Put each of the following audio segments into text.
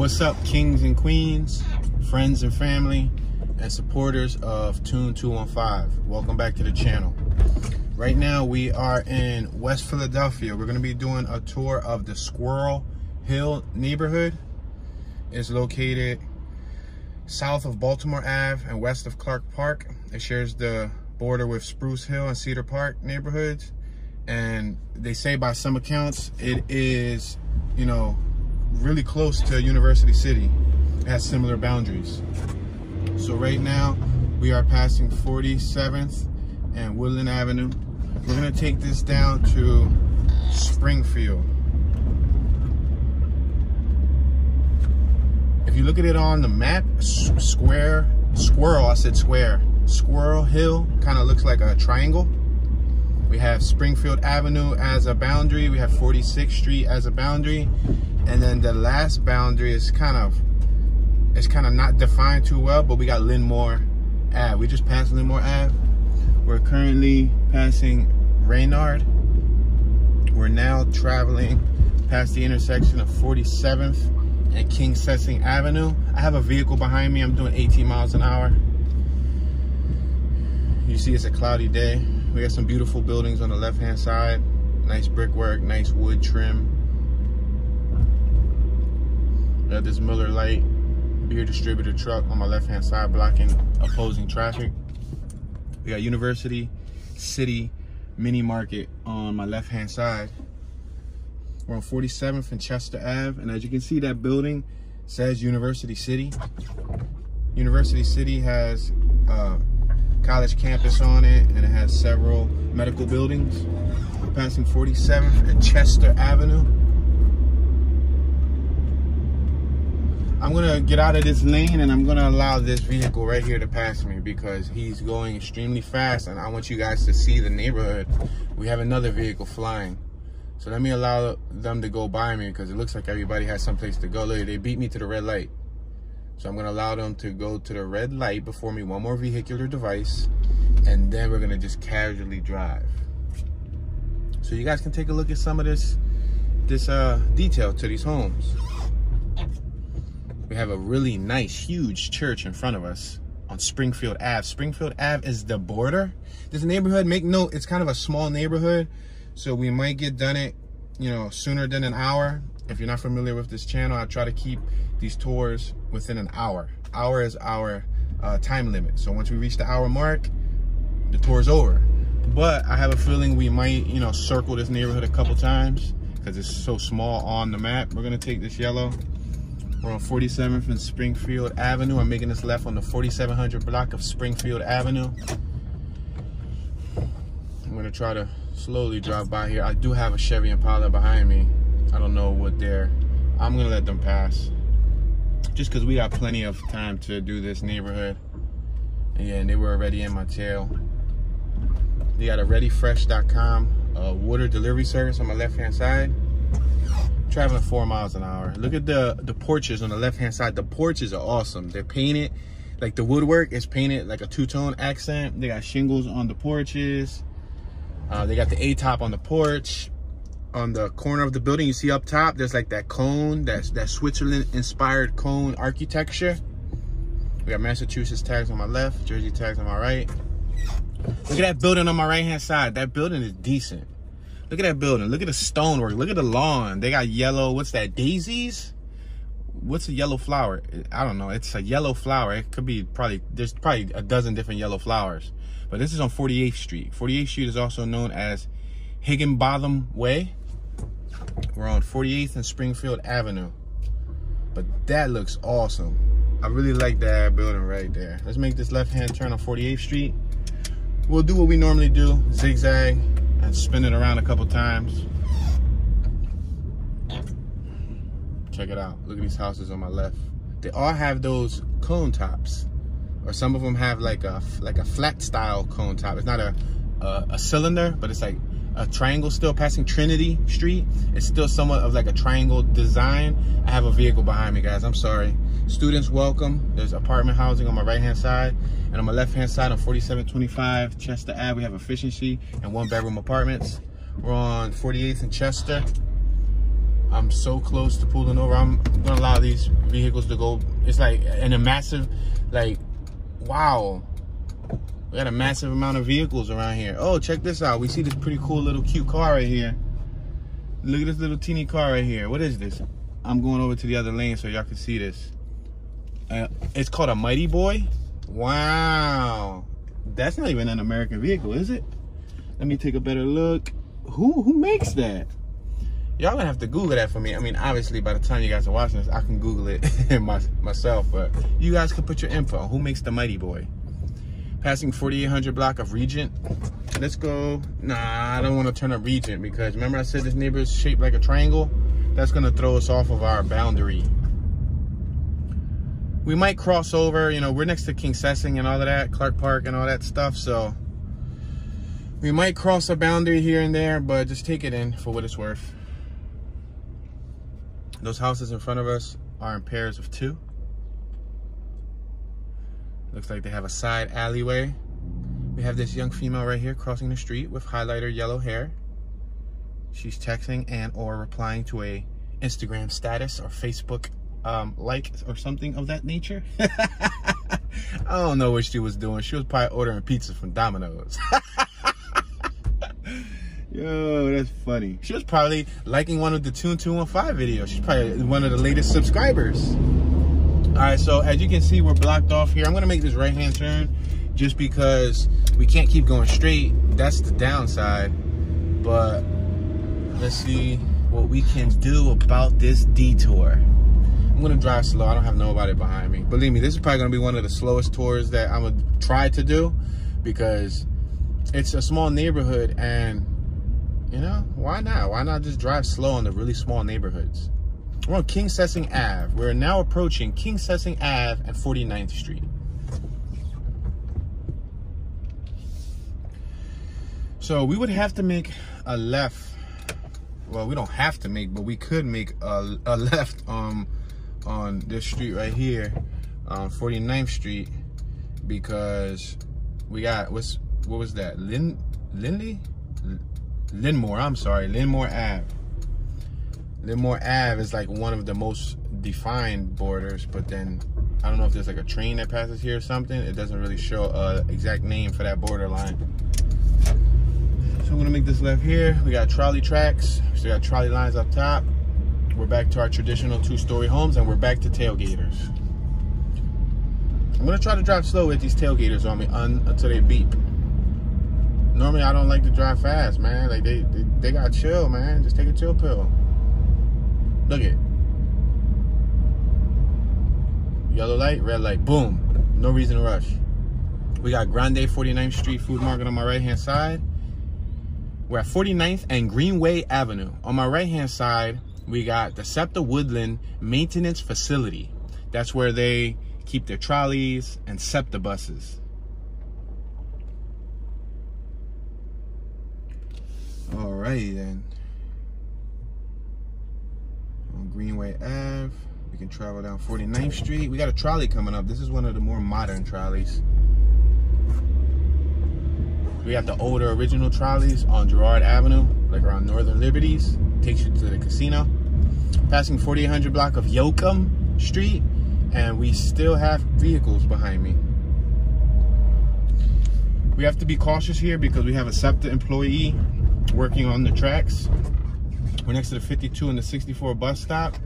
What's up, kings and queens, friends and family, and supporters of Toon 215? Welcome back to the channel. Right now, we are in West Philadelphia. We're going to be doing a tour of the Squirrel Hill neighborhood. It's located south of Baltimore Ave and west of Clark Park. It shares the border with Spruce Hill and Cedar Park neighborhoods. And they say by some accounts, it is, you know, really close to University City. It has similar boundaries. So right now, we are passing 47th and Woodland Avenue. We're gonna take this down to Springfield. If you look at it on the map, square, squirrel, I said square, Squirrel Hill kind of looks like a triangle. We have Springfield Avenue as a boundary. We have 46th Street as a boundary. And then the last boundary is kind of, it's kind of not defined too well, but we got Linmore Ave. We just passed Linmore Ave. We're currently passing Raynard. We're now traveling past the intersection of 47th and Kingsessing Avenue. I have a vehicle behind me. I'm doing 18 miles an hour. You see it's a cloudy day. We got some beautiful buildings on the left-hand side. Nice brickwork, nice wood trim. Got this Miller Lite beer distributor truck on my left-hand side blocking opposing traffic. We got University City Mini Market on my left-hand side. We're on 47th and Chester Ave, and as you can see, that building says University City. University City has uh, college campus on it, and it has several medical buildings. Passing 47th and Chester Avenue. I'm gonna get out of this lane and I'm gonna allow this vehicle right here to pass me because he's going extremely fast and I want you guys to see the neighborhood. We have another vehicle flying. So let me allow them to go by me because it looks like everybody has someplace to go. Look, they beat me to the red light. So I'm gonna allow them to go to the red light before me, one more vehicular device, and then we're gonna just casually drive. So you guys can take a look at some of this, this uh, detail to these homes. We have a really nice, huge church in front of us on Springfield Ave. Springfield Ave is the border. This neighborhood, make note, it's kind of a small neighborhood. So we might get done it, you know, sooner than an hour. If you're not familiar with this channel, I try to keep these tours within an hour. Hour is our uh, time limit. So once we reach the hour mark, the tour is over. But I have a feeling we might, you know, circle this neighborhood a couple times because it's so small on the map. We're gonna take this yellow. We're on 47th and Springfield Avenue. I'm making this left on the 4700 block of Springfield Avenue. I'm gonna try to slowly drive by here. I do have a Chevy Impala behind me. I don't know what they're, I'm gonna let them pass just because we got plenty of time to do this neighborhood. And yeah, and they were already in my tail. They got a readyfresh.com uh, water delivery service on my left hand side. Traveling four miles an hour. Look at the the porches on the left hand side. The porches are awesome. They're painted like the woodwork is painted like a two-tone accent. They got shingles on the porches. Uh, they got the A-top on the porch on the corner of the building you see up top there's like that cone that's that switzerland inspired cone architecture we got massachusetts tags on my left jersey tags on my right look at that building on my right hand side that building is decent look at that building. Look at the stonework. Look at the lawn. They got yellow what's that daisies? What's a yellow flower? I don't know. It's a yellow flower. It could be probably there's probably a dozen different yellow flowers. But this is on 48th street. 48th street is also known as higginbotham way. We're on 48th and Springfield Avenue. But that looks awesome. I really like that building right there. Let's make this left-hand turn on 48th Street. We'll do what we normally do, zigzag and spin it around a couple times. Check it out. Look at these houses on my left. They all have those cone tops. Or some of them have like a like a flat style cone top. It's not a, a, a cylinder, but it's like a triangle still passing Trinity Street. It's still somewhat of like a triangle design. I have a vehicle behind me, guys. I'm sorry. Students welcome. There's apartment housing on my right hand side. And on my left hand side on 4725 Chester Ave, we have efficiency and one bedroom apartments. We're on 48th and Chester. I'm so close to pulling over. I'm gonna allow these vehicles to go. It's like in a massive, like, wow. We got a massive amount of vehicles around here. Oh, check this out. We see this pretty cool little cute car right here. Look at this little teeny car right here. What is this? I'm going over to the other lane so y'all can see this. Uh, it's called a Mighty Boy. Wow. That's not even an American vehicle, is it? Let me take a better look. Who who makes that? Y'all gonna have to Google that for me. I mean, obviously, by the time you guys are watching this, I can Google it my, myself. But you guys can put your info. Who makes the Mighty Boy? Passing 4800 block of Regent. Let's go. Nah, I don't want to turn up Regent because remember I said this neighbor is shaped like a triangle? That's to throw us off of our boundary. We might cross over. You know, we're next to Kingsessing and all of that, Clark Park and all that stuff. So we might cross a boundary here and there, but just take it in for what it's worth. Those houses in front of us are in pairs of two. Looks like they have a side alleyway. We have this young female right here crossing the street with highlighter yellow hair. She's texting and or replying to a Instagram status or Facebook um, like or something of that nature. I don't know what she was doing. She was probably ordering pizza from Domino's. Yo, that's funny. She was probably liking one of the Toon 215 videos. She's probably one of the latest subscribers. All right, so as you can see, we're blocked off here. I'm gonna make this right-hand turn just because we can't keep going straight. That's the downside. But let's see what we can do about this detour. I'm gonna drive slow. I don't have nobody behind me. Believe me, this is probably gonna be one of the slowest tours that I'm gonna try to do because it's a small neighborhood and you know, why not? Why not just drive slow in the really small neighborhoods? We're on Kingsessing Ave. We're now approaching Kingsessing Ave and 49th Street. So we would have to make a left. Well, we don't have to make, but we could make a, a left um, on this street right here, um, on 49th Street, because we got, what's, what was that? Lin, Lindley? Linmore, I'm sorry, Linmore Ave. Linmore Ave is like one of the most defined borders, but then I don't know if there's like a train that passes here or something. It doesn't really show a exact name for that borderline. So I'm gonna make this left here. We got trolley tracks. We still got trolley lines up top. We're back to our traditional two-story homes and we're back to tailgaters. I'm gonna try to drive slow with these tailgaters on me un until they beep. Normally I don't like to drive fast, man. Like they, they, they got chill, man. Just take a chill pill. Look it. Yellow light, red light, boom. No reason to rush. We got Grande 49th Street Food Market on my right hand side. We're at 49th and Greenway Avenue. On my right hand side, we got the SEPTA Woodland Maintenance Facility. That's where they keep their trolleys and SEPTA buses. Alrighty then on Greenway Ave. We can travel down 49th Street. We got a trolley coming up. This is one of the more modern trolleys. We have the older original trolleys on Girard Avenue, like around Northern Liberties. Takes you to the casino. Passing 4800 block of Yoakum Street, and we still have vehicles behind me. We have to be cautious here because we have a SEPTA employee working on the tracks. We're next to the 52 and the 64 bus stop.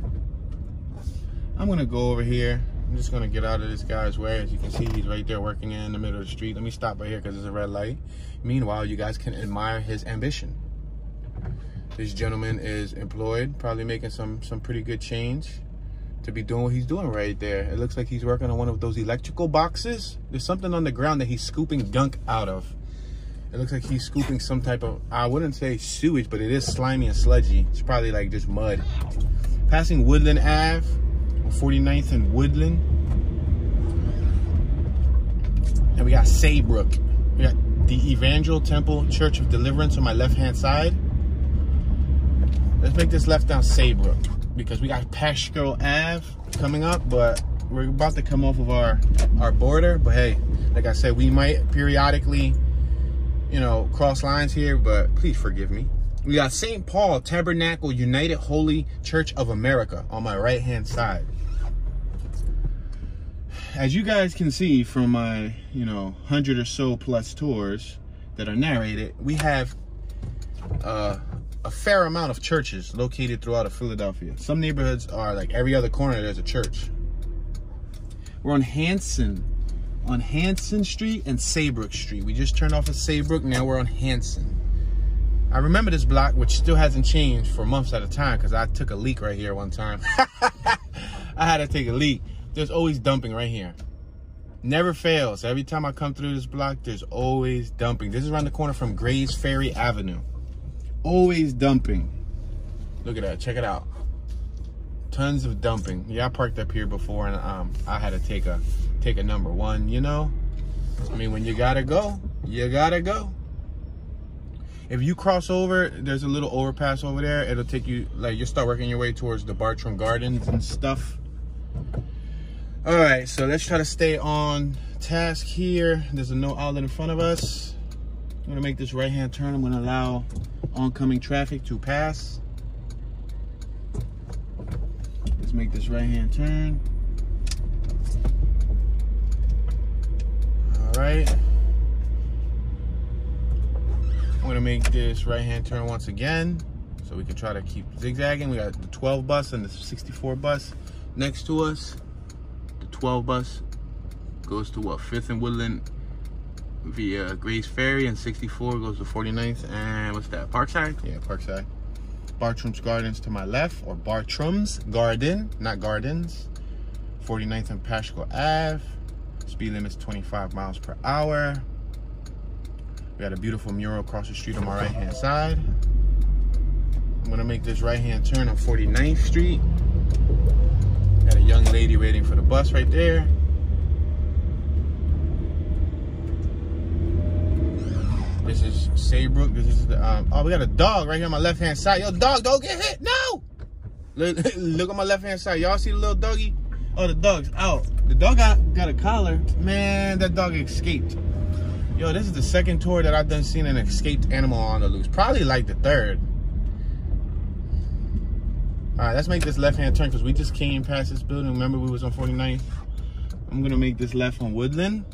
I'm gonna go over here. I'm just gonna get out of this guy's way. As you can see, he's right there working in the middle of the street. Let me stop right here because it's a red light. Meanwhile, you guys can admire his ambition. This gentleman is employed, probably making some some pretty good change to be doing what he's doing right there. It looks like he's working on one of those electrical boxes. There's something on the ground that he's scooping gunk out of. It looks like he's scooping some type of, I wouldn't say sewage, but it is slimy and sludgy. It's probably like just mud. Passing Woodland Ave, 49th and Woodland. And we got Saybrook. We got the Evangel Temple Church of Deliverance on my left-hand side. Let's make this left down Saybrook because we got Paschall Ave coming up, but we're about to come off of our, our border. But hey, like I said, we might periodically you know, cross lines here, but please forgive me. We got St. Paul Tabernacle United Holy Church of America on my right hand side. As you guys can see from my, you know, hundred or so plus tours that are narrated, we have uh, a fair amount of churches located throughout of Philadelphia. Some neighborhoods are like every other corner there's a church. We're on Hanson, on Hanson Street and Saybrook Street. We just turned off of Saybrook, now we're on Hanson. I remember this block, which still hasn't changed for months at a time because I took a leak right here one time. I had to take a leak. There's always dumping right here. Never fails. Every time I come through this block, there's always dumping. This is around the corner from Grays Ferry Avenue. Always dumping. Look at that. Check it out tons of dumping. Yeah, I parked up here before and um, I had to take a take a number one, you know? I mean, when you gotta go, you gotta go. If you cross over, there's a little overpass over there. It'll take you, like, you'll start working your way towards the Bartram Gardens and stuff. All right, so let's try to stay on task here. There's a no outlet in front of us. I'm gonna make this right-hand turn. I'm gonna allow oncoming traffic to pass. Let's make this right hand turn. All right. I'm gonna make this right hand turn once again so we can try to keep zigzagging. We got the 12 bus and the 64 bus next to us. The 12 bus goes to what, 5th and Woodland via Grays Ferry and 64 goes to 49th and what's that, Parkside? Yeah, Parkside. Bartram's Gardens to my left, or Bartram's Garden, not Gardens. 49th and Paschall Ave. Speed limit is 25 miles per hour. We got a beautiful mural across the street on my right hand side. I'm gonna make this right hand turn on 49th Street. Got a young lady waiting for the bus right there. This is Saybrook. This is the, um, oh, we got a dog right here on my left-hand side. Yo, dog, don't get hit. No! Look, look on my left-hand side. Y'all see the little doggy? Oh, the dog's out. The dog got, got a collar. Man, that dog escaped. Yo, this is the second tour that I've done seen an escaped animal on the loose. Probably like the third. All right, let's make this left-hand turn because we just came past this building. Remember, we was on 49th. I'm going to make this left on Woodland.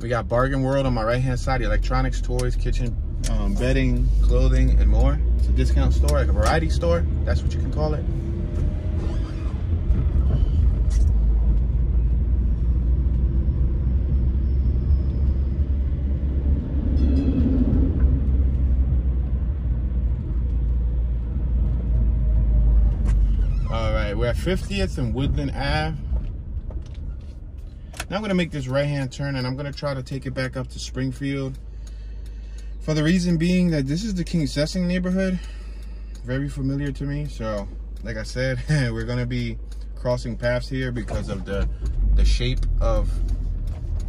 We got Bargain World on my right hand side, electronics, toys, kitchen, um, bedding, clothing, and more. It's a discount store, like a variety store. That's what you can call it. All right, we're at 50th and Woodland Ave. Now I'm gonna make this right-hand turn and I'm gonna try to take it back up to Springfield. For the reason being that this is the Kingsessing neighborhood. Very familiar to me. So, like I said, we're gonna be crossing paths here because of the, the shape of,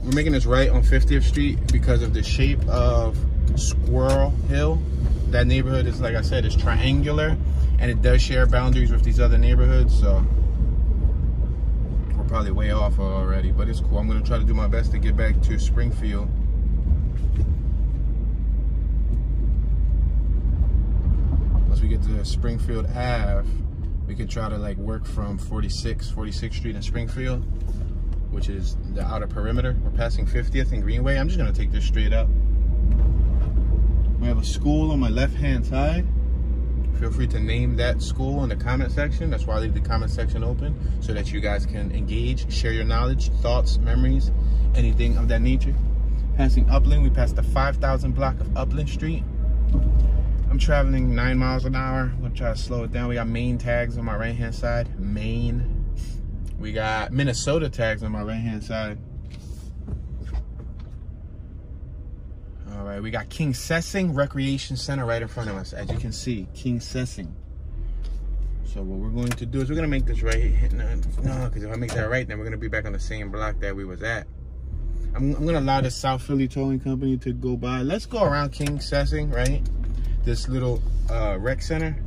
we're making this right on 50th Street because of the shape of Squirrel Hill. That neighborhood is, like I said, is triangular and it does share boundaries with these other neighborhoods. So probably way off already, but it's cool. I'm gonna try to do my best to get back to Springfield. Once we get to Springfield Ave, we can try to like work from 46, 46th Street in Springfield, which is the outer perimeter. We're passing 50th and Greenway. I'm just gonna take this straight up. We have a school on my left-hand side. Feel free to name that school in the comment section. That's why I leave the comment section open so that you guys can engage, share your knowledge, thoughts, memories, anything of that nature. Passing Upland, we passed the 5,000 block of Upland Street. I'm traveling nine miles an hour. I'm gonna try to slow it down. We got Maine tags on my right hand side. Maine. We got Minnesota tags on my right hand side. All right, we got Kingsessing Recreation Center right in front of us. As you can see, Kingsessing. So what we're going to do is we're gonna make this right. here. No, because if I make that right, then we're gonna be back on the same block that we was at. I'm, I'm gonna allow the South Philly Towing Company to go by. Let's go around Kingsessing, right? This little uh, rec center.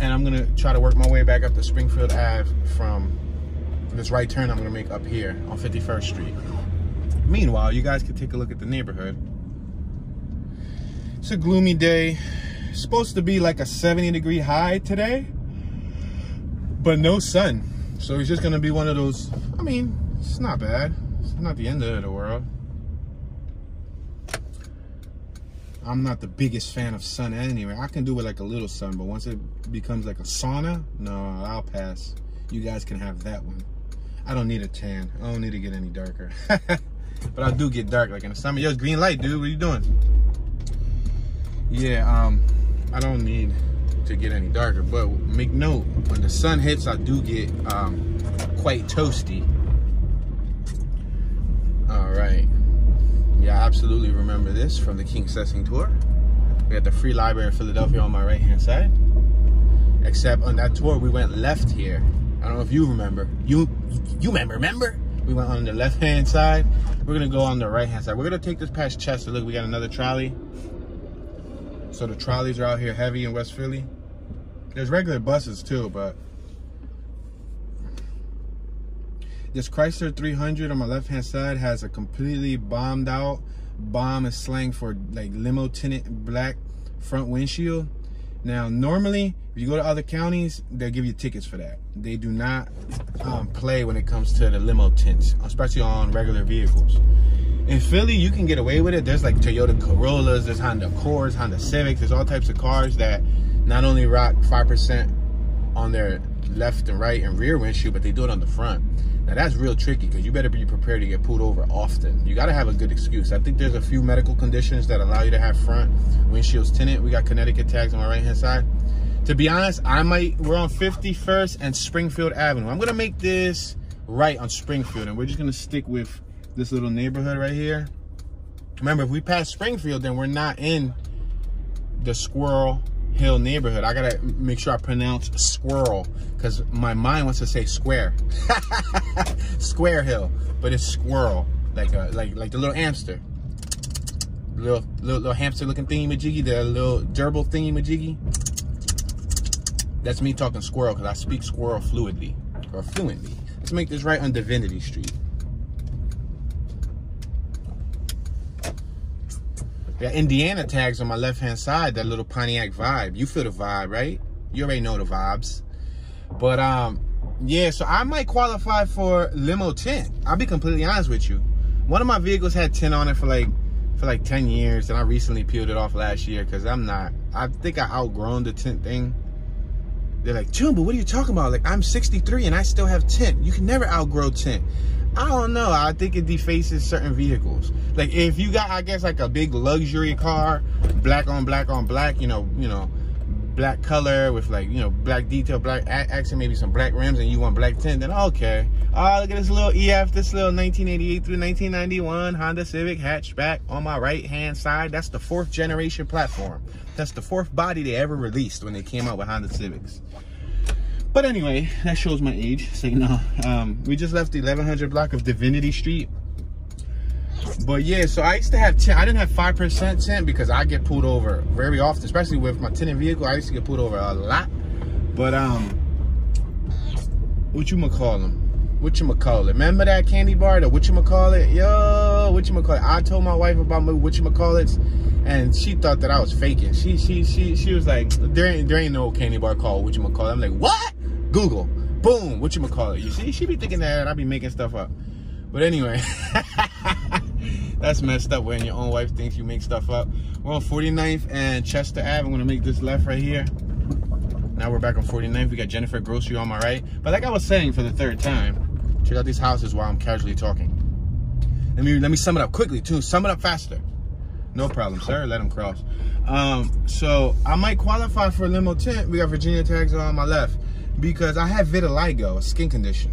And I'm gonna try to work my way back up to Springfield Ave from this right turn I'm gonna make up here on 51st Street. Meanwhile, you guys can take a look at the neighborhood It's a gloomy day. It's supposed to be like a 70 degree high today, but no sun. So it's just gonna be one of those, I mean, it's not bad. It's not the end of the world. I'm not the biggest fan of sun anyway. I can do it like a little sun, but once it becomes like a sauna, no, I'll pass. You guys can have that one. I don't need a tan. I don't need to get any darker. but I do get dark like in the summer. Yo, green light, dude. What are you doing? Yeah, um, I don't need to get any darker. But make note, when the sun hits, I do get um, quite toasty. All right. Yeah, I absolutely remember this from the Kingsessing tour. We had the Free Library of Philadelphia on my right hand side. Except on that tour, we went left here. I don't know if you remember. You you remember, remember? We went on the left hand side. We're gonna go on the right hand side. We're gonna take this past Chester. Look, we got another trolley. So the trolleys are out here heavy in West Philly. There's regular buses too, but This Chrysler 300 on my left hand side has a completely bombed out, bomb is slang for like limo tinted black front windshield. Now, normally, if you go to other counties, they'll give you tickets for that. They do not um, play when it comes to the limo tints, especially on regular vehicles. In Philly, you can get away with it. There's like Toyota Corollas, there's Honda Accords, Honda Civics. There's all types of cars that not only rock 5% on their left and right and rear windshield, but they do it on the front. Now that's real tricky because you better be prepared to get pulled over often. You got to have a good excuse. I think there's a few medical conditions that allow you to have front windshields tinted. We got Connecticut tags on my right hand side. To be honest, I might, we're on 51st and Springfield Avenue. I'm to make this right on Springfield and we're just to stick with this little neighborhood right here. Remember, if we pass Springfield, then we're not in the Squirrel Hill neighborhood. I gotta make sure I pronounce squirrel because my mind wants to say square. square Hill, but it's squirrel, like a like like the little hamster, little little, little hamster looking thingy majiggy, the little gerbil thingy majiggy. That's me talking squirrel because I speak squirrel fluidly or fluently. Let's make this right on Divinity Street. Got Indiana tags on my left-hand side, that little Pontiac vibe. You feel the vibe, right? You already know the vibes. But, um, yeah, so I might qualify for limo tint. I'll be completely honest with you. One of my vehicles had tint on it for like for like 10 years, and I recently peeled it off last year because I'm not, I think I outgrown the tint thing. They're like, Chumba, what are you talking about? Like, I'm 63 and I still have tint. You can never outgrow tint. I don't know. I think it defaces certain vehicles. Like if you got, I guess, like a big luxury car, black on black on black, you know, you know, black color with like, you know, black detail, black accent, maybe some black rims, and you want black tint, then okay. Oh, look at this little EF, this little 1988 through 1991 Honda Civic hatchback on my right hand side. That's the fourth generation platform. That's the fourth body they ever released when they came out with Honda Civics. But anyway, that shows my age. So, no. Um, we just left the 1100 block of Divinity Street. But yeah, so I used to have 10. I didn't have 5% tint because I get pulled over very often, especially with my tinted vehicle. I used to get pulled over a lot. But um, what you call them? What you call it? Remember that candy bar? The what you call it? Yo, what you call it? I told my wife about my what you call it, and she thought that I was faking. She she she she was like, there ain't there ain't no candy bar called what you call it. I'm like, what? Google. Boom. What you gonna call it? You see, she be thinking that I be making stuff up. But anyway, that's messed up when your own wife thinks you make stuff up. We're on 49th and Chester Ave. I'm gonna make this left right here. Now we're back on 49th. We got Jennifer Grocery on my right. But like I was saying for the third time, check out these houses while I'm casually talking. Let me let me sum it up quickly too. Sum it up faster. No problem, sir. Let them cross. Um, so I might qualify for limo tint. We got Virginia tags on my left because I have vitiligo, a skin condition.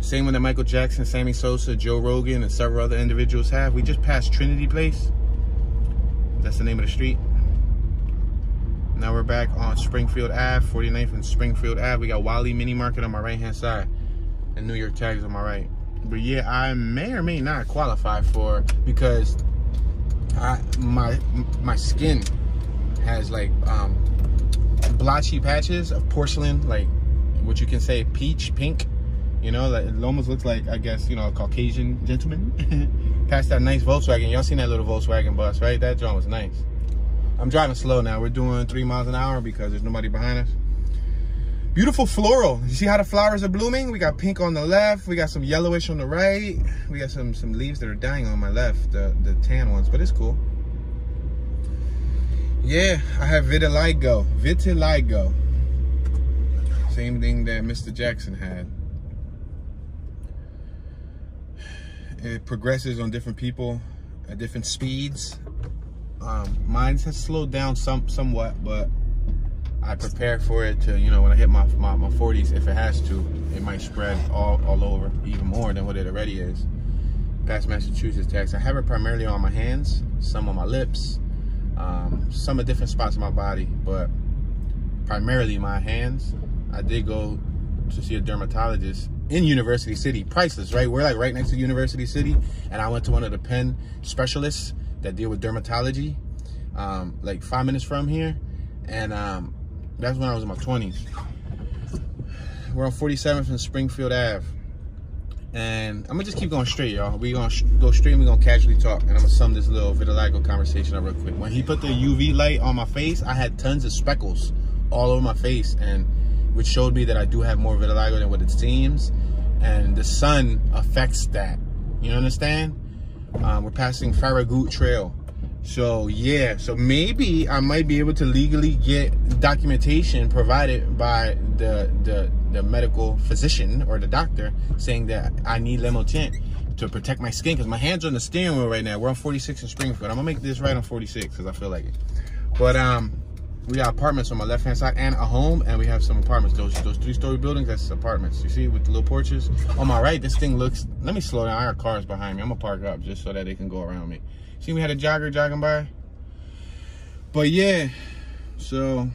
Same one that Michael Jackson, Sammy Sosa, Joe Rogan, and several other individuals have. We just passed Trinity Place. That's the name of the street. Now we're back on Springfield Ave, 49th and Springfield Ave. We got Wally Mini Market on my right-hand side and New York Tags on my right. But yeah, I may or may not qualify for because I, my my skin has like um, blotchy patches of porcelain, like what you can say peach pink. You know, like it almost looks like I guess you know a Caucasian gentleman. Past that nice Volkswagen. Y'all seen that little Volkswagen bus, right? That joint was nice. I'm driving slow now. We're doing three miles an hour because there's nobody behind us. Beautiful floral. You see how the flowers are blooming? We got pink on the left. We got some yellowish on the right. We got some some leaves that are dying on my left, the, the tan ones, but it's cool. Yeah, I have vitiligo. Vitiligo. Same thing that Mr. Jackson had. It progresses on different people at different speeds. Um, mine has slowed down some somewhat, but I prepare for it to, you know, when I hit my, my, my 40s, if it has to, it might spread all, all over even more than what it already is. Past Massachusetts tax. I have it primarily on my hands, some on my lips, um, some at different spots in my body, but primarily my hands. I did go to see a dermatologist in University City, priceless, right? We're like right next to University City, and I went to one of the Penn specialists that deal with dermatology, um, like five minutes from here, and um, that's when I was in my 20s. We're on 47th and Springfield Ave. And I'm gonna just keep going straight, y'all. We gonna go straight and we gonna casually talk. And I'm gonna sum this little vitiligo conversation up real quick. When he put the UV light on my face, I had tons of speckles all over my face, and which showed me that I do have more vitiligo than what it seems. And the sun affects that. You understand? Um, we're passing Farragut Trail. So yeah, so maybe I might be able to legally get documentation provided by the the, the medical physician or the doctor saying that I need limo tint to protect my skin because my hands on the steering wheel right now. We're on 46 in Springfield. I'm gonna make this right on 46 because I feel like it. But um, we got apartments on my left hand side and a home, and we have some apartments. Those those three story buildings, that's apartments. You see with the little porches. On my right, this thing looks. Let me slow down. I got cars behind me. I'm gonna park up just so that they can go around me. See, we had a jogger jogging by. But yeah, so,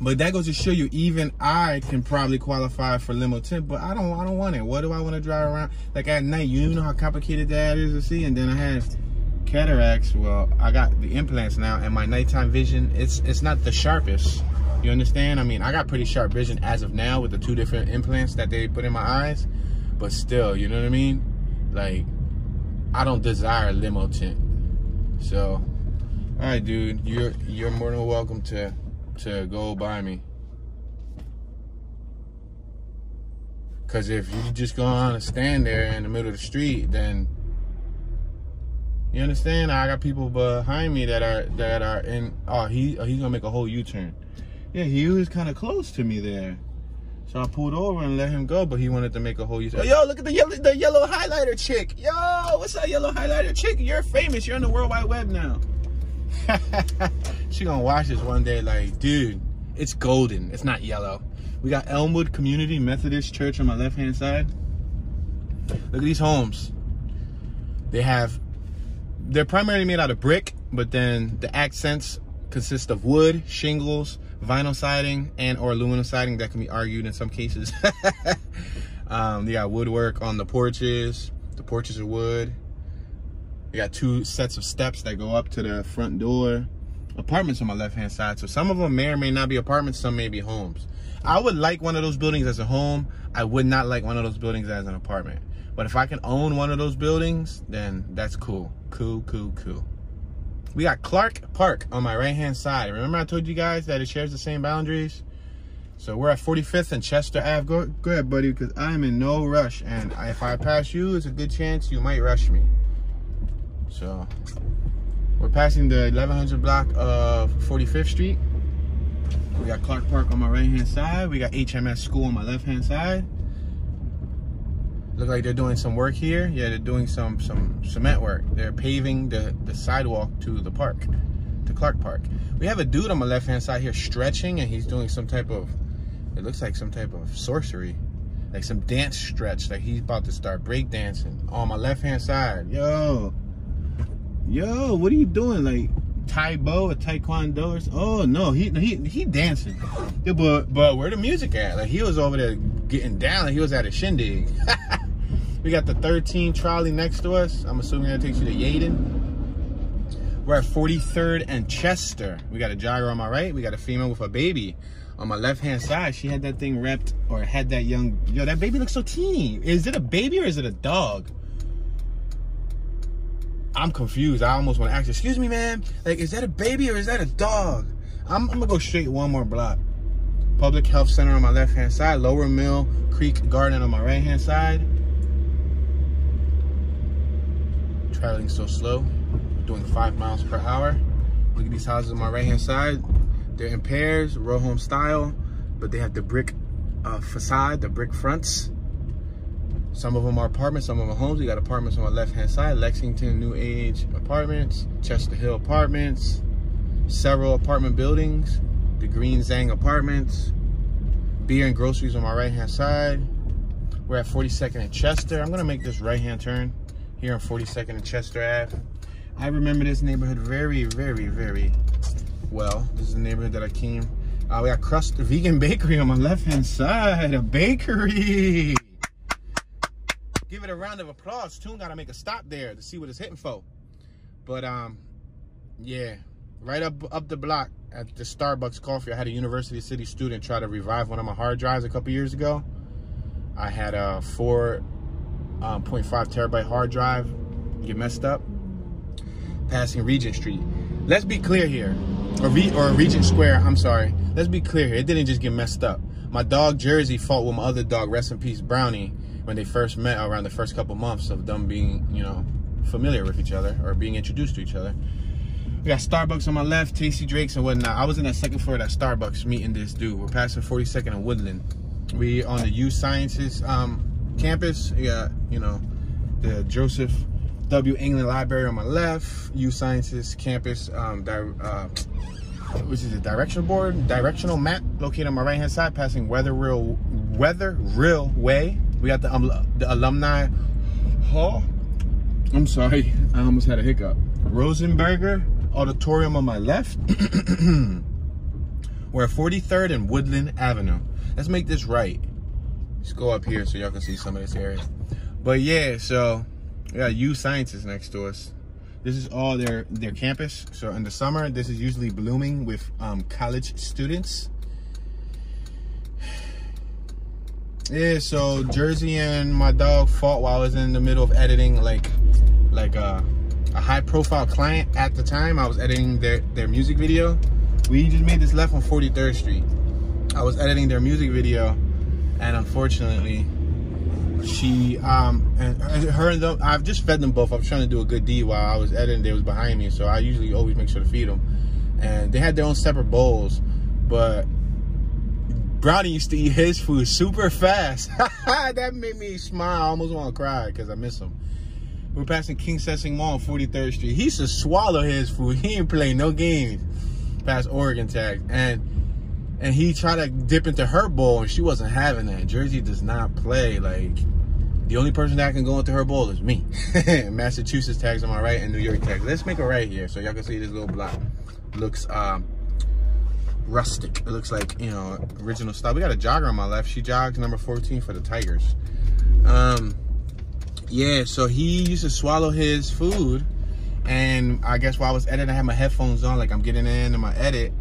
but that goes to show you, even I can probably qualify for limo tint, but I don't, I don't want it. What do I want to drive around? Like at night, you know how complicated that is to see. And then I have cataracts. Well, I got the implants now, and my nighttime vision, it's, it's not the sharpest. You understand? I mean, I got pretty sharp vision as of now with the two different implants that they put in my eyes, but still, you know what I mean? Like, I don't desire limo tint. So, all right, dude, you're you're more than welcome to to go by me. Cause if you just go on and stand there in the middle of the street, then you understand. I got people behind me that are that are in. Oh, he oh, he's gonna make a whole U-turn. Yeah, he was kind of close to me there. So I pulled over and let him go, but he wanted to make a whole. Oh, yo, look at the yellow, the yellow highlighter chick. Yo, what's that yellow highlighter chick? You're famous. You're on the World Wide Web now. she gonna watch this one day like, dude, it's golden. It's not yellow. We got Elmwood Community Methodist Church on my left-hand side. Look at these homes. They have, they're primarily made out of brick, but then the accents consist of wood, shingles, vinyl siding and or aluminum siding that can be argued in some cases. um, they got woodwork on the porches. The porches are wood. They got two sets of steps that go up to the front door. Apartments on my left-hand side. So some of them may or may not be apartments, some may be homes. I would like one of those buildings as a home. I would not like one of those buildings as an apartment. But if I can own one of those buildings, then that's cool. Cool, cool, cool. We got Clark Park on my right-hand side. Remember I told you guys that it shares the same boundaries? So we're at 45th and Chester Ave. Go, go ahead, buddy, because I'm in no rush. And if I pass you, it's a good chance you might rush me. So we're passing the 1100 block of 45th Street. We got Clark Park on my right-hand side. We got HMS School on my left-hand side. Look like they're doing some work here. Yeah, they're doing some some cement work. They're paving the, the sidewalk to the park, to Clark Park. We have a dude on my left-hand side here stretching, and he's doing some type of, it looks like some type of sorcery. Like some dance stretch, like he's about to start break dancing on my left-hand side. Yo, yo, what are you doing? Like Tae Bo or Taekwondo or Oh no, he he he dancing. Yeah, but but where the music at? Like he was over there getting down. He was at a shindig. We got the 13 trolley next to us. I'm assuming that takes you to Yeadon. We're at 43rd and Chester. We got a jogger on my right. We got a female with a baby on my left hand side. She had that thing wrapped or had that young, yo, that baby looks so teeny. Is it a baby or is it a dog? I'm confused. I almost want to ask, excuse me, man, like, is that a baby or is that a dog? I'm, I'm gonna go straight one more block. Public Health Center on my left-hand side, Lower Mill Creek Garden on my right-hand side. Traveling so slow, doing five miles per hour. Look at these houses on my right-hand side. They're in pairs, row home style, but they have the brick uh, facade, the brick fronts. Some of them are apartments, some of them are homes. We got apartments on my left-hand side, Lexington New Age Apartments, Chester Hill Apartments, several apartment buildings, the Green Zang Apartments, beer and groceries on my right-hand side. We're at 42nd and Chester. I'm gonna make this right-hand turn here on 42nd and Chester Ave. I remember this neighborhood very, very, very well. This is the neighborhood that I came. Uh, we got Crust Vegan Bakery on my left-hand side, a bakery. Give it a round of applause. Toon gotta make a stop there to see what it's hitting for. But um, yeah, right up up the block at the Starbucks coffee. I had a University City student try to revive one of my hard drives a couple years ago. I had a 4.5 um, terabyte hard drive get messed up passing Regent Street. Let's be clear here, or, Re or Regent Square, I'm sorry. Let's be clear here, it didn't just get messed up. My dog Jersey fought with my other dog, rest in peace, Brownie, when they first met around the first couple months of them being, you know, familiar with each other or being introduced to each other. We got Starbucks on my left, Tasty Drakes and whatnot. I was in that second floor that Starbucks meeting this dude. We're passing 42nd and Woodland. We on the USciences um, campus. Got, you know, the Joseph W. England Library on my left, USciences campus, um, uh, which is a directional board, directional map located on my right hand side, passing Weather Real Weather Real Way we got the, um, the alumni hall. I'm sorry, I almost had a hiccup. Rosenberger Auditorium on my left. We're at 43rd and Woodland Avenue. Let's make this right. Let's go up here so y'all can see some of this area. But yeah, so we got USciences next to us. This is all their their campus. So in the summer, this is usually blooming with um, college students. Yeah, so Jersey and my dog fought while I was in the middle of editing like like a, a high profile client at the time. I was editing their, their music video. We just made this left on 43rd Street. I was editing their music video and unfortunately she um and her and them I've just fed them both. I was trying to do a good deed while I was editing. They was behind me, so I usually always make sure to feed them. And they had their own separate bowls, but Brownie used to eat his food super fast. that made me smile. I almost want to cry because I miss him. We're passing Kingsessing Mall on 43rd Street. He used to swallow his food. He ain't play no games past Oregon tag. And and he tried to dip into her bowl and she wasn't having that. Jersey does not play. Like the only person that can go into her bowl is me. Massachusetts tags on my right and New York tags. Let's make a right here so y'all can see this little block. Looks um rustic. It looks like, you know, original style. We got a jogger on my left. She jogs number 14 for the Tigers. Um, yeah, so he used to swallow his food. And I guess while I was editing, I had my headphones on, like I'm getting in my edit.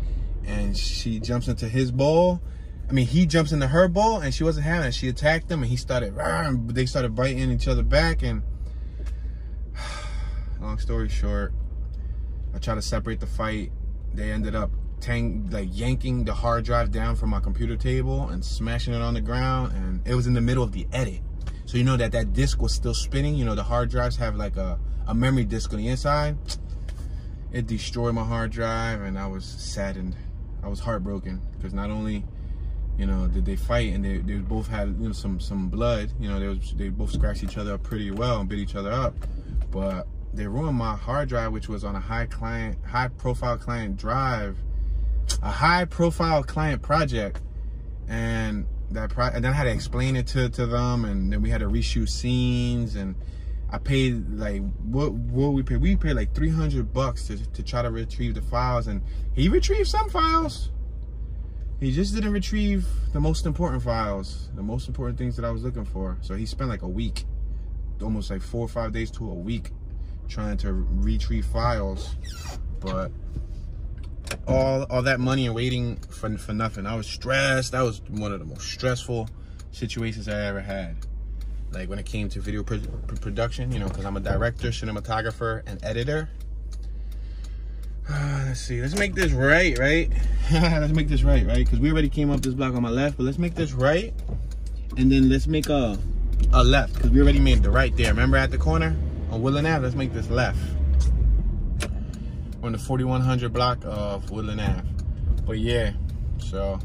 And she jumps into his bowl. I mean, he jumps into her bowl and she wasn't having it. She attacked him and he started, they started biting each other back. And long story short, I tried to separate the fight. They ended up tang like yanking the hard drive down from my computer table and smashing it on the ground and it was in the middle of the edit. So you know that that disk was still spinning? You know the hard drives have like a, a memory disk on the inside? It destroyed my hard drive and i was saddened. I was heartbroken because not only you know did they fight and they, they both had you know some some blood you know they was they both scratched each other up pretty well and bit each other up but they ruined my hard drive which was on a high client high profile client drive a high profile client project and that pro and then I had to explain it to, to them and then we had to reshoot scenes and I paid like what what we paid we paid like 300 bucks to, to try to retrieve the files and he retrieved some files. He just didn't retrieve the most important files the most important things that I was looking for. So he spent like a week almost like four or five days to a week trying to retrieve files but all all that money and waiting for for nothing. I was stressed. That was one of the most stressful situations I ever had. like when it came to video pro production, you know, because I'm a director, cinematographer, and editor. Uh, let's see, let's make this right, right? let's make this right, right? Because we already came up this block on my left, but let's make this right. And then let's make a, a left, because we already made the right there. Remember at the corner on Woodland Ave? Let's make this left. On the 4100 block of Woodland Ave. But yeah, so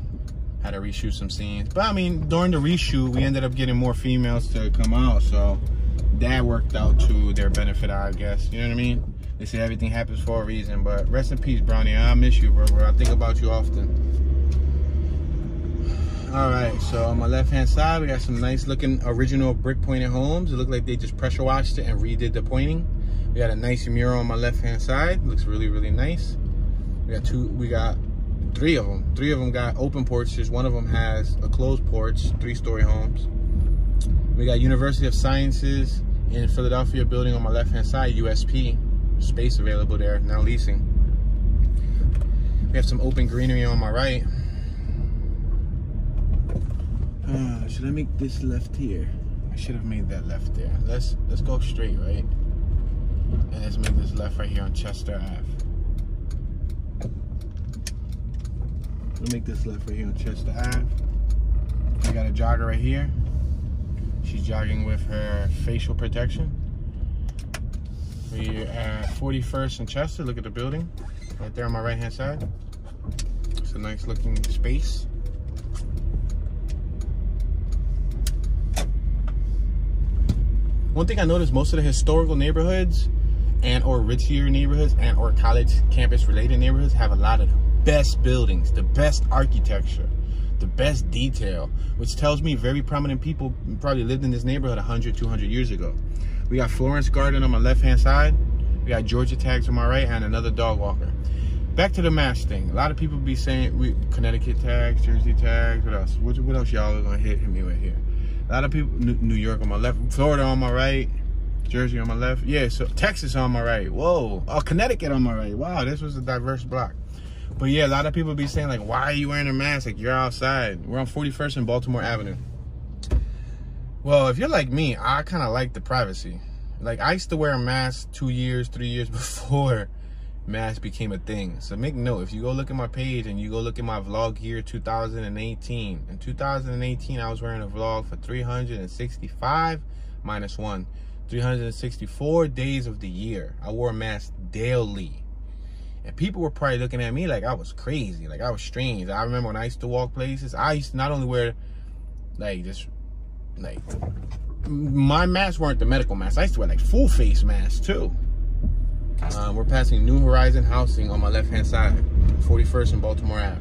had to reshoot some scenes. But I mean, during the reshoot, we ended up getting more females to come out, so that worked out to their benefit, I guess. You know what I mean? They say everything happens for a reason, but rest in peace, Brownie. I miss you, bro, bro. I think about you often. All right, so on my left-hand side, we got some nice looking original brick pointed homes. It looked like they just pressure washed it and redid the pointing. We got a nice mural on my left-hand side. Looks really, really nice. We got two, we got three of them. Three of them got open porches. One of them has a closed porch, three-story homes. We got University of Sciences in Philadelphia building on my left-hand side, USP. Space available there, now leasing. We have some open greenery on my right. Uh, should I make this left here? I should have made that left there. Let's let's go straight, right? And let's make this left right here on Chester Ave. We'll make this left right here on Chester Ave. I got a jogger right here. She's jogging with her facial protection. We are at 41st and Chester. Look at the building right there on my right hand side. It's a nice looking space. One thing I noticed, most of the historical neighborhoods and or richier neighborhoods and or college campus related neighborhoods have a lot of the best buildings, the best architecture, the best detail, which tells me very prominent people probably lived in this neighborhood 100, 200 years ago. We got Florence Garden on my left-hand side. We got Georgia tags on my right and another dog walker. Back to the mask thing. A lot of people be saying we Connecticut tags, Jersey tags. What else? What, what else y'all are gonna hit, hit me with here? A lot of people. New York on my left, Florida on my right, Jersey on my left. Yeah, so Texas on my right. Whoa. Oh, Connecticut on my right. Wow, this was a diverse block. But yeah, a lot of people be saying like, why are you wearing a mask? Like you're outside. We're on 41st and Baltimore Avenue. Well, if you're like me, I kind of like the privacy. Like I used to wear a mask two years, three years before mask became a thing. So make note, if you go look at my page and you go look at my vlog year 2018. In 2018, I was wearing a vlog for 365 minus one. 364 days of the year. I wore a mask daily. And people were probably looking at me like I was crazy, like I was strange. I remember when I used to walk places, I used to not only wear like just like my masks weren't the medical masks. I used to wear like full face masks too. Um, we're passing New Horizon Housing on my left hand side, 41st and Baltimore Ave.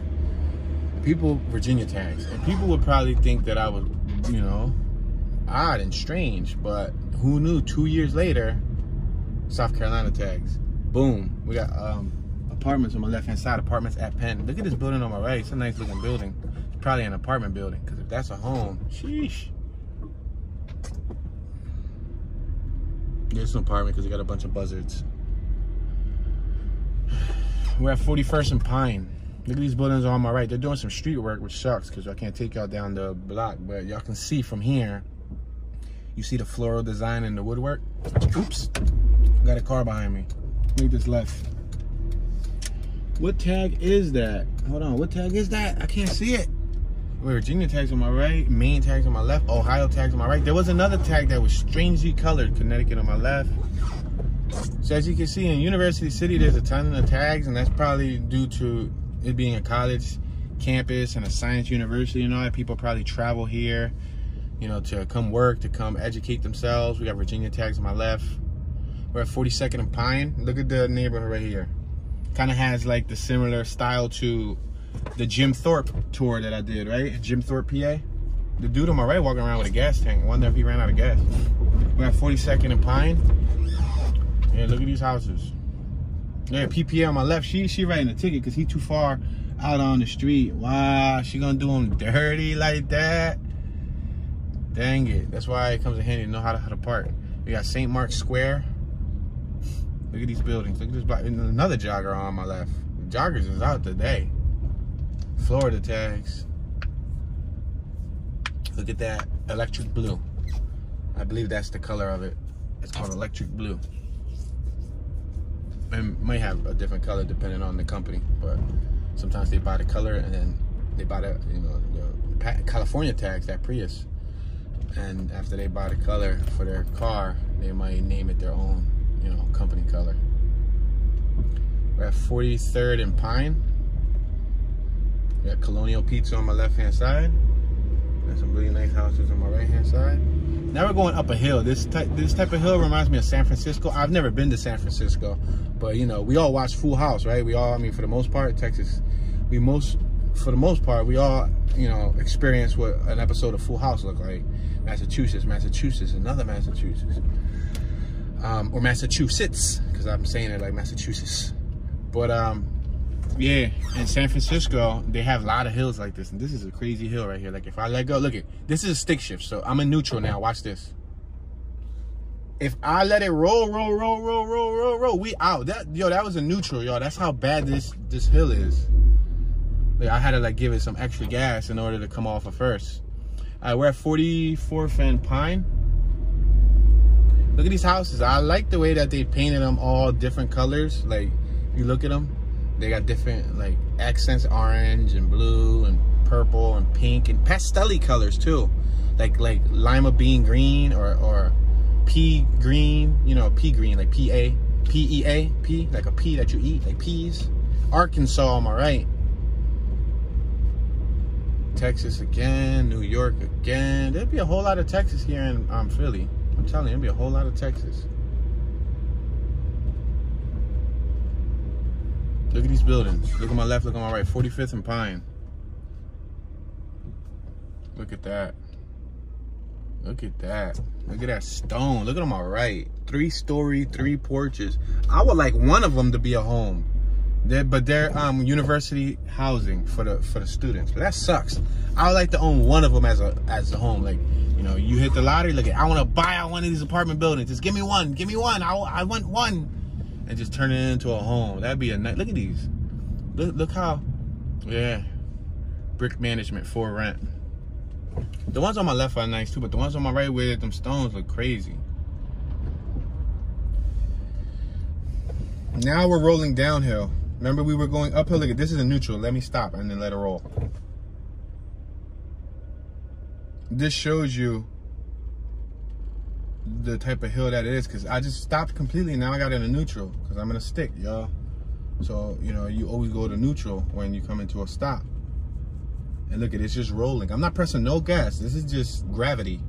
People Virginia tags, and people would probably think that I was, you know, odd and strange. But who knew? Two years later, South Carolina tags. Boom. We got um, apartments on my left hand side. Apartments at Penn. Look at this building on my right. It's a nice looking building. It's probably an apartment building because if that's a home, sheesh. There's an apartment because they got a bunch of buzzards. We're at 41st and Pine. Look at these buildings on my right. They're doing some street work, which sucks because I can't take y'all down the block. But y'all can see from here, you see the floral design and the woodwork. Oops, got a car behind me. Make this left. What tag is that? Hold on, what tag is that? I can't see it. Virginia tags on my right, Maine tags on my left, Ohio tags on my right. There was another tag that was strangely colored, Connecticut on my left. So as you can see in University City, there's a ton of tags, and that's probably due to it being a college campus and a science university and all that. People probably travel here, you know, to come work, to come educate themselves. We got Virginia tags on my left. We're at 42nd and Pine. Look at the neighborhood right here. Kind of has like the similar style to the Jim Thorpe tour that I did, right? Jim Thorpe, PA. The dude on my right walking around with a gas tank. wonder if he ran out of gas. We're at 42nd and Pine. Yeah, look at these houses. Yeah, PPA on my left. She she writing a ticket because he too far out on the street. Wow, she gonna do him dirty like that? Dang it. That's why it comes in handy to know how to, how to park. We got St. Mark's Square. Look at these buildings. Look at this block. Another jogger on my left. The joggers is out today. Florida tags. Look at that electric blue. I believe that's the color of it. It's called electric blue. And might have a different color depending on the company, but sometimes they buy the color and then they buy the you know the California tags that Prius, and after they buy the color for their car, they might name it their own you know company color. We're at 43rd and Pine. We got Colonial Pizza on my left hand side. Got some really nice houses on my right hand side. Now we're going up a hill. This type this type of hill reminds me of San Francisco. I've never been to San Francisco, but you know, we all watch Full House, right? We all, I mean, for the most part, Texas, we most, for the most part, we all, you know, experience what an episode of Full House look like. Massachusetts, Massachusetts, another Massachusetts, um, or Massachusetts, because I'm saying it like Massachusetts. But um, yeah, in San Francisco, they have a lot of hills like this. And this is a crazy hill right here. Like if I let go, look at this is a stick shift. So I'm in neutral now. Watch this. If I let it roll, roll, roll, roll, roll, roll, roll, we out. That yo, that was a neutral, y'all. That's how bad this this hill is. Like, I had to like give it some extra gas in order to come off of first. All right, we're at 44th and Pine. Look at these houses. I like the way that they painted them all different colors. Like, you look at them, they got different like accents, orange and blue and purple and pink and pastel colors too. Like like lima bean green or or pea green, you know, pea green, like P A P E A P, like a pea that you eat, like peas. Arkansas, am I right? Texas again, New York again. There'd be a whole lot of Texas here in um, Philly. I'm telling you, there'd be a whole lot of Texas. Look at these buildings. Look at my left, look at my right. 45th and Pine. Look at that. Look at that. Look at that stone. Look at on my right. Three story, three porches. I would like one of them to be a home. They're, but they're um, university housing for the for the students. But that sucks. I would like to own one of them as a as a home. Like, you know, you hit the lottery. Look, at, I want to buy out one of these apartment buildings. Just give me one. Give me one. I, I want one and just turn it into a home. That'd be a nice. Look at these. Look, look how, yeah, brick management for rent. The ones on my left are nice too, but the ones on my right with them stones look crazy. Now we're rolling downhill. Remember we were going uphill. Look at this is a neutral. Let me stop and then let it roll. This shows you the type of hill that it is because I just stopped completely. Now I got in a neutral because I'm in a stick, y'all. So, you know, you always go to neutral when you come into a stop. And look at it, it's just rolling. I'm not pressing no gas. This is just gravity.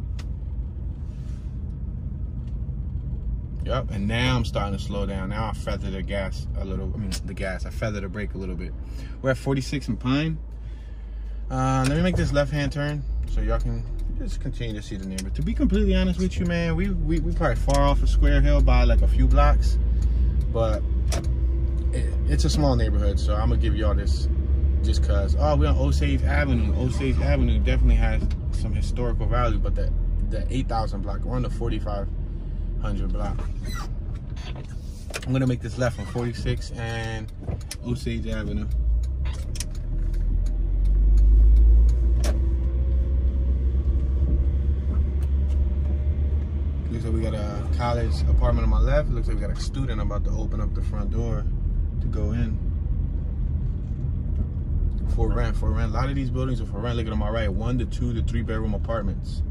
Yep, and now I'm starting to slow down. Now I feather the gas a little, I mean, the gas, I feather the brake a little bit. We're at 46 and Pine. Uh, let me make this left-hand turn so y'all can just continue to see the neighborhood. To be completely honest with you, man, we, we, we probably far off of Squirrel Hill by like a few blocks, but it, it's a small neighborhood, so I'm gonna give y'all this just cause, oh, we're on Osage Avenue. Osage Avenue definitely has some historical value, but the, the 8,000 block, we're on the 4,500 block. I'm gonna make this left on 46 and Osage Avenue. Looks like we got a college apartment on my left. Looks like we got a student about to open up the front door to go in. For rent, for rent. A lot of these buildings are for rent. Look at on my right. One to two to three bedroom apartments.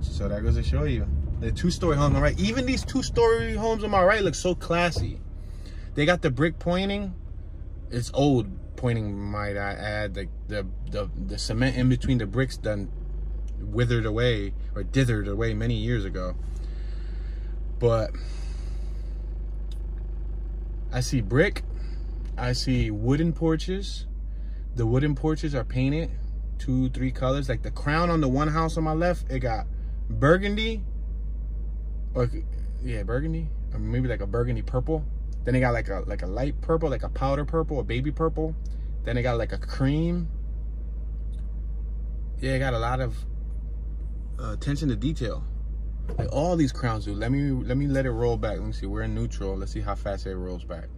So that goes to show you. The two-story home on right. Even these two-story homes on my right look so classy. They got the brick pointing. It's old pointing, might I add. The, the, the, the cement in between the bricks done withered away or dithered away many years ago. But I see brick. I see wooden porches. The wooden porches are painted two, three colors. Like the crown on the one house on my left, it got burgundy. Or yeah, burgundy. Or maybe like a burgundy purple. Then it got like a like a light purple, like a powder purple, a baby purple. Then it got like a cream. Yeah, it got a lot of uh, attention to detail. Like all these crowns do. Let me let me let it roll back. Let me see. We're in neutral. Let's see how fast it rolls back.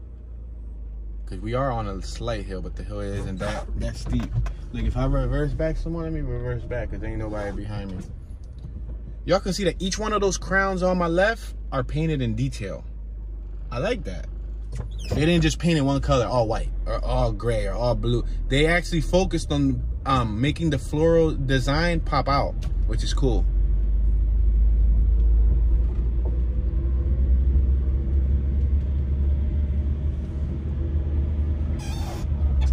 Cause we are on a slight hill, but the hill isn't that that steep. Like if I reverse back someone, let me reverse back, cause there ain't nobody behind me. Y'all can see that each one of those crowns on my left are painted in detail. I like that. They didn't just paint in one color, all white or all gray or all blue. They actually focused on um, making the floral design pop out, which is cool.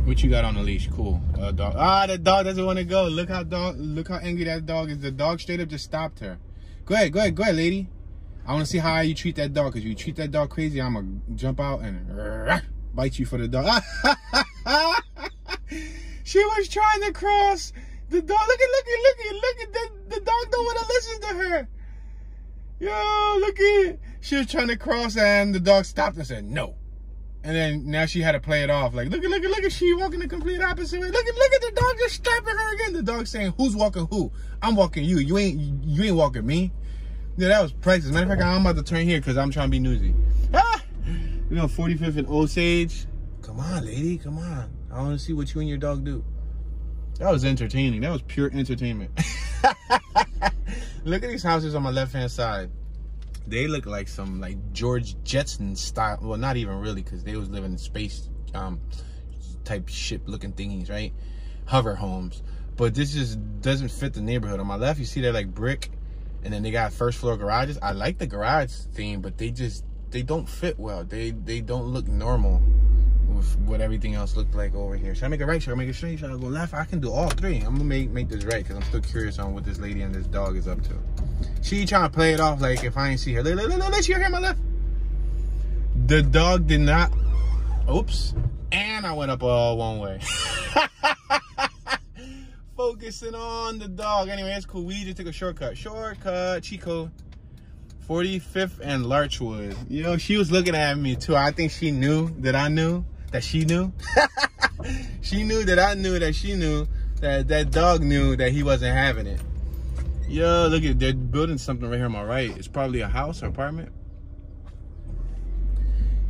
What you got on the leash? Cool. Uh, dog. Ah, the dog doesn't want to go. Look how dog. Look how angry that dog is. The dog straight up just stopped her. Go ahead, go ahead, go ahead, lady. I want to see how you treat that dog. Cause you treat that dog crazy, I'm gonna jump out and bite you for the dog. she was trying to cross the dog. Look at, look at, look at, look at the, the dog don't want to listen to her. Yo, look at. She was trying to cross and the dog stopped and said no. And then now she had to play it off like, look at, look at, look at, she walking the complete opposite way. Look at, look at the dog just strapping her again. The dog saying, who's walking who? I'm walking you. You ain't, you ain't walking me. Yeah, that was priceless. Matter of fact, I'm about to turn here because I'm trying to be newsy. Ah! We on 45th and Osage. Come on, lady, come on. I want to see what you and your dog do. That was entertaining. That was pure entertainment. Look at these houses on my left-hand side they look like some like George Jetson style. Well, not even really, because they was living in space um, type ship looking thingies, right? Hover homes. But this just doesn't fit the neighborhood. On my left, you see they're like brick, and then they got first floor garages. I like the garage theme, but they just they don't fit well. They they don't look normal with what everything else looked like over here. Should I make a right? Should I make a straight? Should I go left? I can do all three. I'm gonna make make this right because I'm still curious on what this lady and this dog is up to. She trying to play it off like if I ain't see her. Look, she here my left. The dog did not. Oops. And I went up all one way. Focusing on the dog. Anyway, it's cool. We just took a shortcut. Shortcut, Chico. 45th and Larchwood. Yo, she was looking at me too. I think she knew that I knew that she knew. she knew that I knew that she knew that that dog knew that he wasn't having it. Yo, look at they're building something right here on my right. It's probably a house or apartment.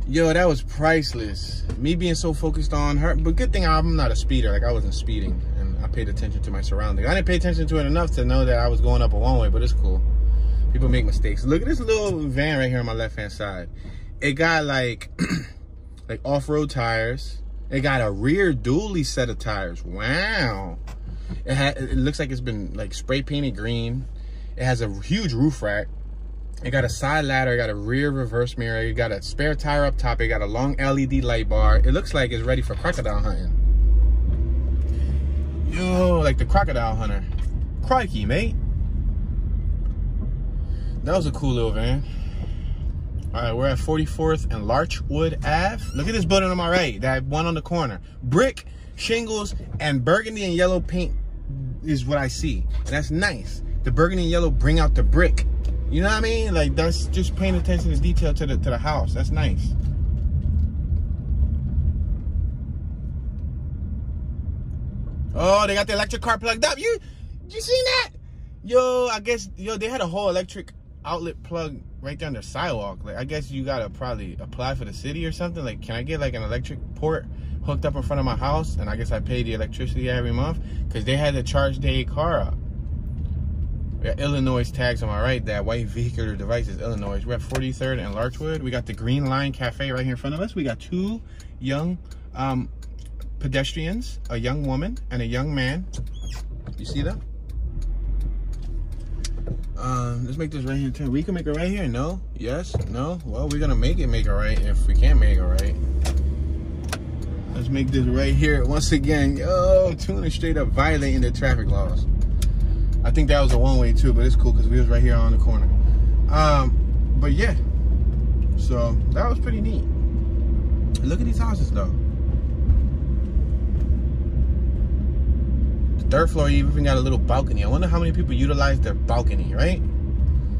Yo, that was priceless. Me being so focused on her, but good thing I'm not a speeder. Like I wasn't speeding, and I paid attention to my surroundings. I didn't pay attention to it enough to know that I was going up a one way, but it's cool. People make mistakes. Look at this little van right here on my left hand side. It got like like off-road tires. It got a rear dually set of tires. Wow. It, it looks like it's been like spray painted green. It has a huge roof rack. It got a side ladder. It got a rear reverse mirror. It got a spare tire up top. It got a long LED light bar. It looks like it's ready for crocodile hunting. Yo, like the crocodile hunter. Crikey, mate. That was a cool little van. All right, we're at 44th and Larchwood Ave. Look at this building on my right, that one on the corner. Brick, shingles, and burgundy and yellow paint is what I see. And that's nice. The burgundy and yellow bring out the brick. You know what I mean? Like that's just paying attention to detail to the to the house. That's nice. Oh, they got the electric car plugged up. You you seen that? Yo, I guess yo, they had a whole electric outlet plug right on the sidewalk. Like I guess you gotta probably apply for the city or something. Like, can I get like an electric port hooked up in front of my house? And I guess I pay the electricity every month because they had to charge their car up. We got Illinois tags on my right. That white vehicular device is Illinois. We're at 43rd and Larchwood. We got the Green Line Cafe right here in front of us. We got two young um, pedestrians, a young woman and a young man. You see them? Um, let's make this right here turn. We can make it right here. No? Yes? No? Well, we're gonna make it make it right if we can't make it right. Let's make this right here. Once again, yo, tuning straight up violating the traffic laws. I think that was a one-way too, but it's cool because we was right here on the corner. Um, but yeah, so that was pretty neat. Look at these houses though. Third floor you even got a little balcony. I wonder how many people utilize their balcony, right?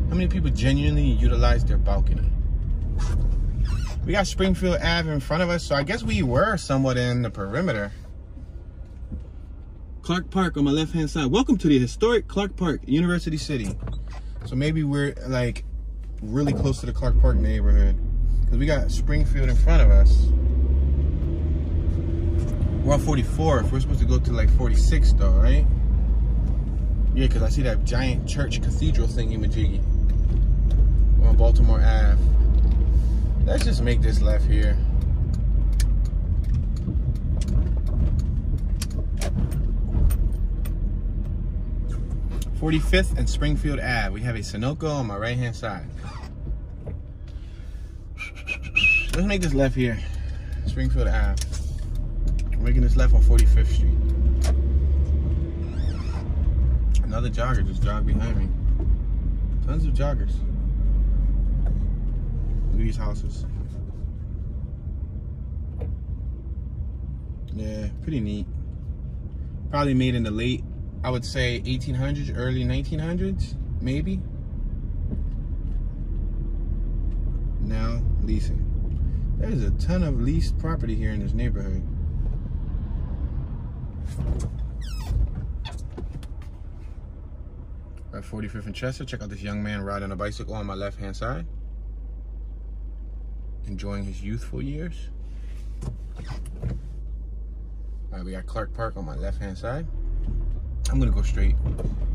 How many people genuinely utilize their balcony? We got Springfield Ave in front of us, so I guess we were somewhat in the perimeter. Clark Park on my left-hand side. Welcome to the historic Clark Park, University City. So maybe we're like really close to the Clark Park neighborhood. Because we got Springfield in front of us. We're on 44th. We're supposed to go to like 46 though, right? Yeah, because I see that giant church cathedral thingy majiggy. On Baltimore Ave. Let's just make this left here. Forty-fifth and Springfield Ave. We have a Sunoco on my right-hand side. Let's make this left here. Springfield Ave. Making this left on 45th Street. Another jogger just jogged behind me. Tons of joggers. Look at these houses. Yeah, pretty neat. Probably made in the late, I would say 1800s, early 1900s, maybe. Now leasing. There's a ton of leased property here in this neighborhood. At 45th and Chester, check out this young man riding a bicycle on my left hand side. Enjoying his youthful years. All right, we got Clark Park on my left hand side. I'm gonna go straight.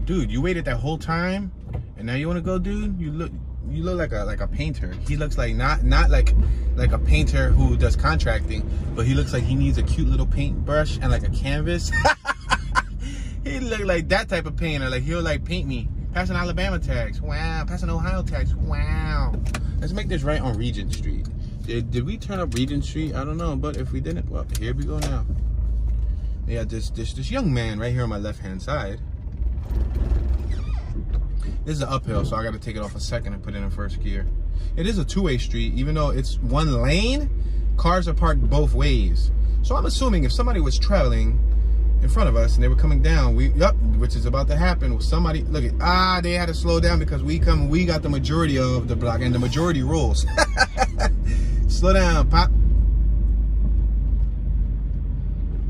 Dude, you waited that whole time and now you wanna go, dude? You look you look like a like a painter. He looks like not not like like a painter who does contracting, but he looks like he needs a cute little paintbrush and like a canvas. he look like that type of painter. Like he'll like paint me. Passing Alabama tags. Wow. Passing Ohio tags. Wow. Let's make this right on Regent Street. Did, did we turn up Regent Street? I don't know, but if we didn't, well, here we go now. Yeah, this this this young man right here on my left hand side this is an uphill, so I got to take it off a second and put it in first gear. It is a two-way street, even though it's one lane, cars are parked both ways. So I'm assuming if somebody was traveling in front of us and they were coming down, we yep, which is about to happen somebody, look at, ah, they had to slow down because we come, we got the majority of the block and the majority rules. slow down, pop.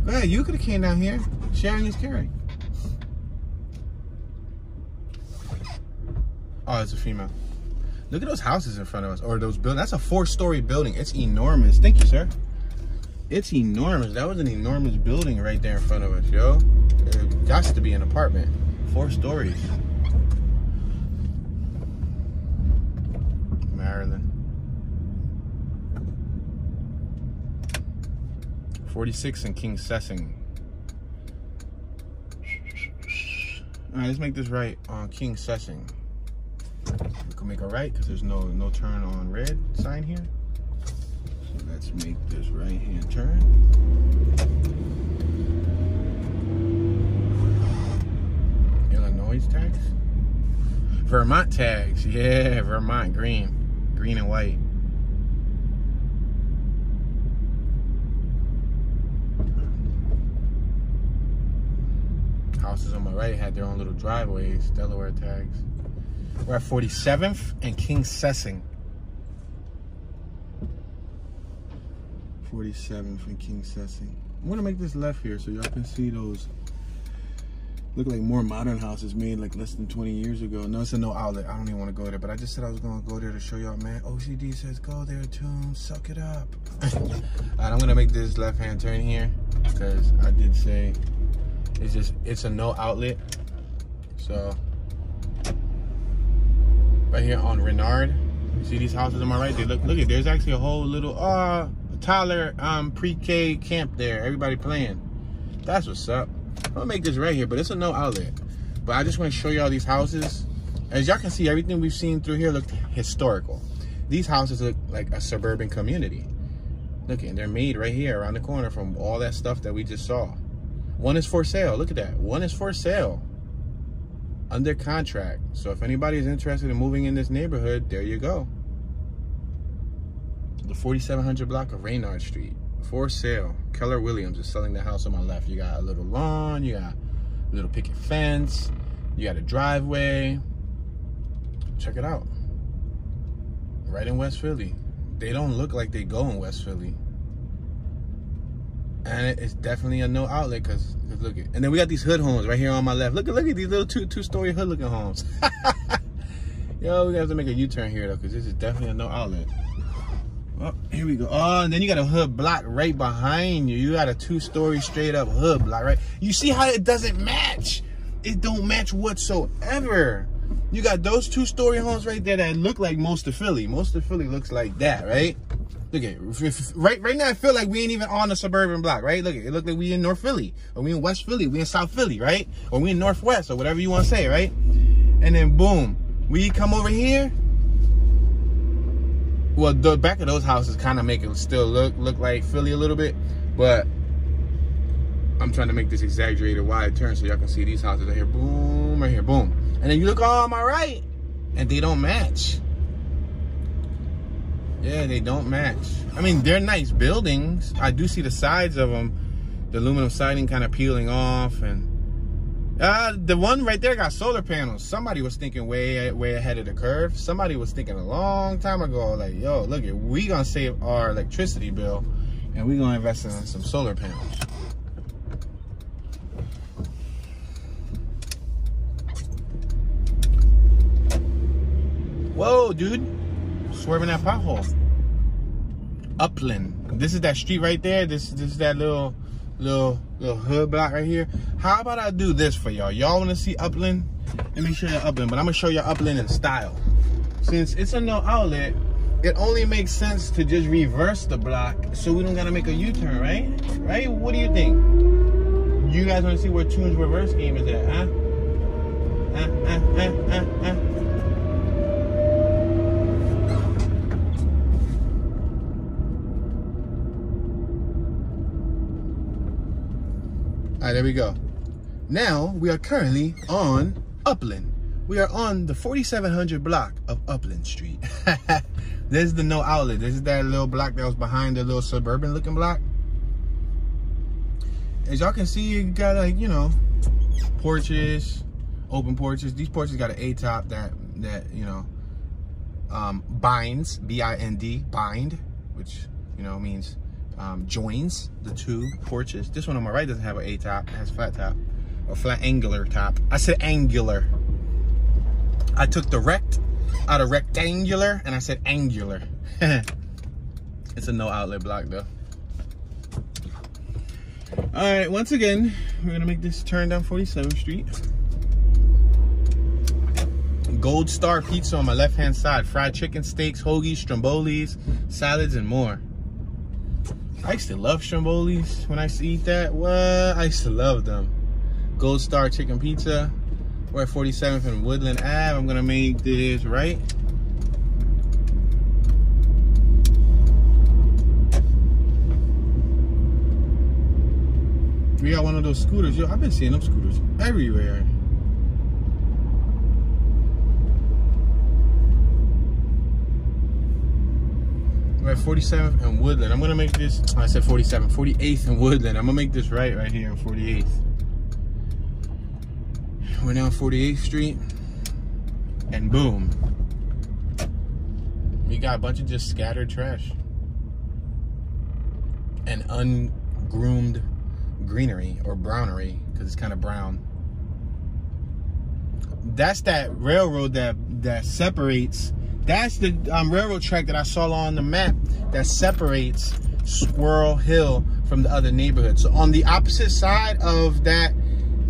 Go ahead, you could have came down here. Sharing is caring. Oh, it's a female. Look at those houses in front of us, or those buildings. That's a four-story building. It's enormous. Thank you, sir. It's enormous. That was an enormous building right there in front of us, yo. It got to be an apartment. Four stories. Maryland. 46 and Kingsessing. All right, let's make this right on Kingsessing. We can make a right because there's no no turn on red sign here. So let's make this right hand turn. Illinois tags. Vermont tags. Yeah, Vermont green. Green and white. Houses on my right had their own little driveways, Delaware tags. We're at 47th and Kingsessing. 47th and Kingsessing. I'm gonna make this left here so y'all can see those look like more modern houses made like less than 20 years ago. No, it's a no outlet. I don't even want to go there, but I just said I was gonna go there to show y'all, man. OCD says go there, Toon, suck it up. All right, I'm gonna make this left hand turn here because I did say it's just it's a no outlet. So right here on Renard. You see these houses on my right? They look look at there's actually a whole little uh Tyler um pre-K camp there. Everybody playing. That's what's up. I'm gonna make this right here, but it's a no outlet. But I just want to show y'all these houses. As y'all can see, everything we've seen through here looked historical. These houses look like a suburban community. Look, and they're made right here around the corner from all that stuff that we just saw. One is for sale. Look at that. One is for sale under contract. So if anybody is interested in moving in this neighborhood, there you go. The 4700 block of Raynard Street for sale. Keller Williams is selling the house on my left. You got a little lawn, you got a little picket fence, you got a driveway. Check it out. Right in West Philly. They don't look like they go in West Philly and it's definitely a no outlet because look at and then we got these hood homes right here on my left. Look at look at these little two two story hood looking homes. Yo we have to make a u-turn here though because this is definitely a no outlet. Oh here we go. Oh and then you got a hood block right behind you. You got a two story straight up hood block right? You see how it doesn't match? It don't match whatsoever. You got those two story homes right there that look like most of Philly. Most of Philly looks like that, right? Look at it. Right, right now, I feel like we ain't even on the suburban block, right? Look, it look like we in North Philly, or we in West Philly, we in South Philly, right? Or we in Northwest, or whatever you want to say, right? And then boom, we come over here. Well, the back of those houses kind of make it still look look like Philly a little bit, but I'm trying to make this exaggerated wide turn so y'all can see these houses right here. Boom, right here, boom. And then you look on my right, and they don't match. Yeah, they don't match. I mean, they're nice buildings. I do see the sides of them, the aluminum siding kind of peeling off, and uh, the one right there got solar panels. Somebody was thinking way way ahead of the curve. Somebody was thinking a long time ago, like, yo, look, it, we gonna save our electricity bill, and we gonna invest in some solar panels. Whoa, dude. Swerving that pothole. Upland. This is that street right there. This, this is that little little little hood block right here. How about I do this for y'all? Y'all want to see Upland? Let me show you Upland, but I'm gonna show you Upland in style. Since it's a no outlet, it only makes sense to just reverse the block so we don't gotta make a U-turn, right? Right? What do you think? You guys wanna see where Toon's reverse game is at, huh? Uh, uh, uh, right, there we go. Now we are currently on Upland. We are on the 4700 block of Upland Street. this is the no outlet. This is that little block that was behind the little suburban looking block. As y'all can see, you got like, you know, porches, open porches. These porches got an A top that, that you know, um, binds, B-I-N-D, bind, which, you know, means um, joins the two porches. This one on my right doesn't have an A top, it has flat top or flat angular top. I said angular. I took the rect out of rectangular and I said angular. it's a no outlet block though. All right, once again, we're gonna make this turn down 47th Street. Gold Star Pizza on my left-hand side. Fried chicken, steaks, hoagies, strombolis, salads, and more. I used to love Strombolis when I used to eat that. What? I used to love them. Gold Star Chicken Pizza. We're at 47th and Woodland Ave. I'm gonna make this right. We got one of those scooters. Yo, I've been seeing them scooters everywhere. We're at 47th and Woodland. I'm gonna make this, oh, I said 47, 48th and Woodland. I'm gonna make this right right here on 48th. We're now on 48th Street. And boom. We got a bunch of just scattered trash. And ungroomed greenery or brownery, because it's kind of brown. That's that railroad that that separates that's the um, railroad track that I saw on the map that separates Squirrel Hill from the other neighborhoods. So on the opposite side of that,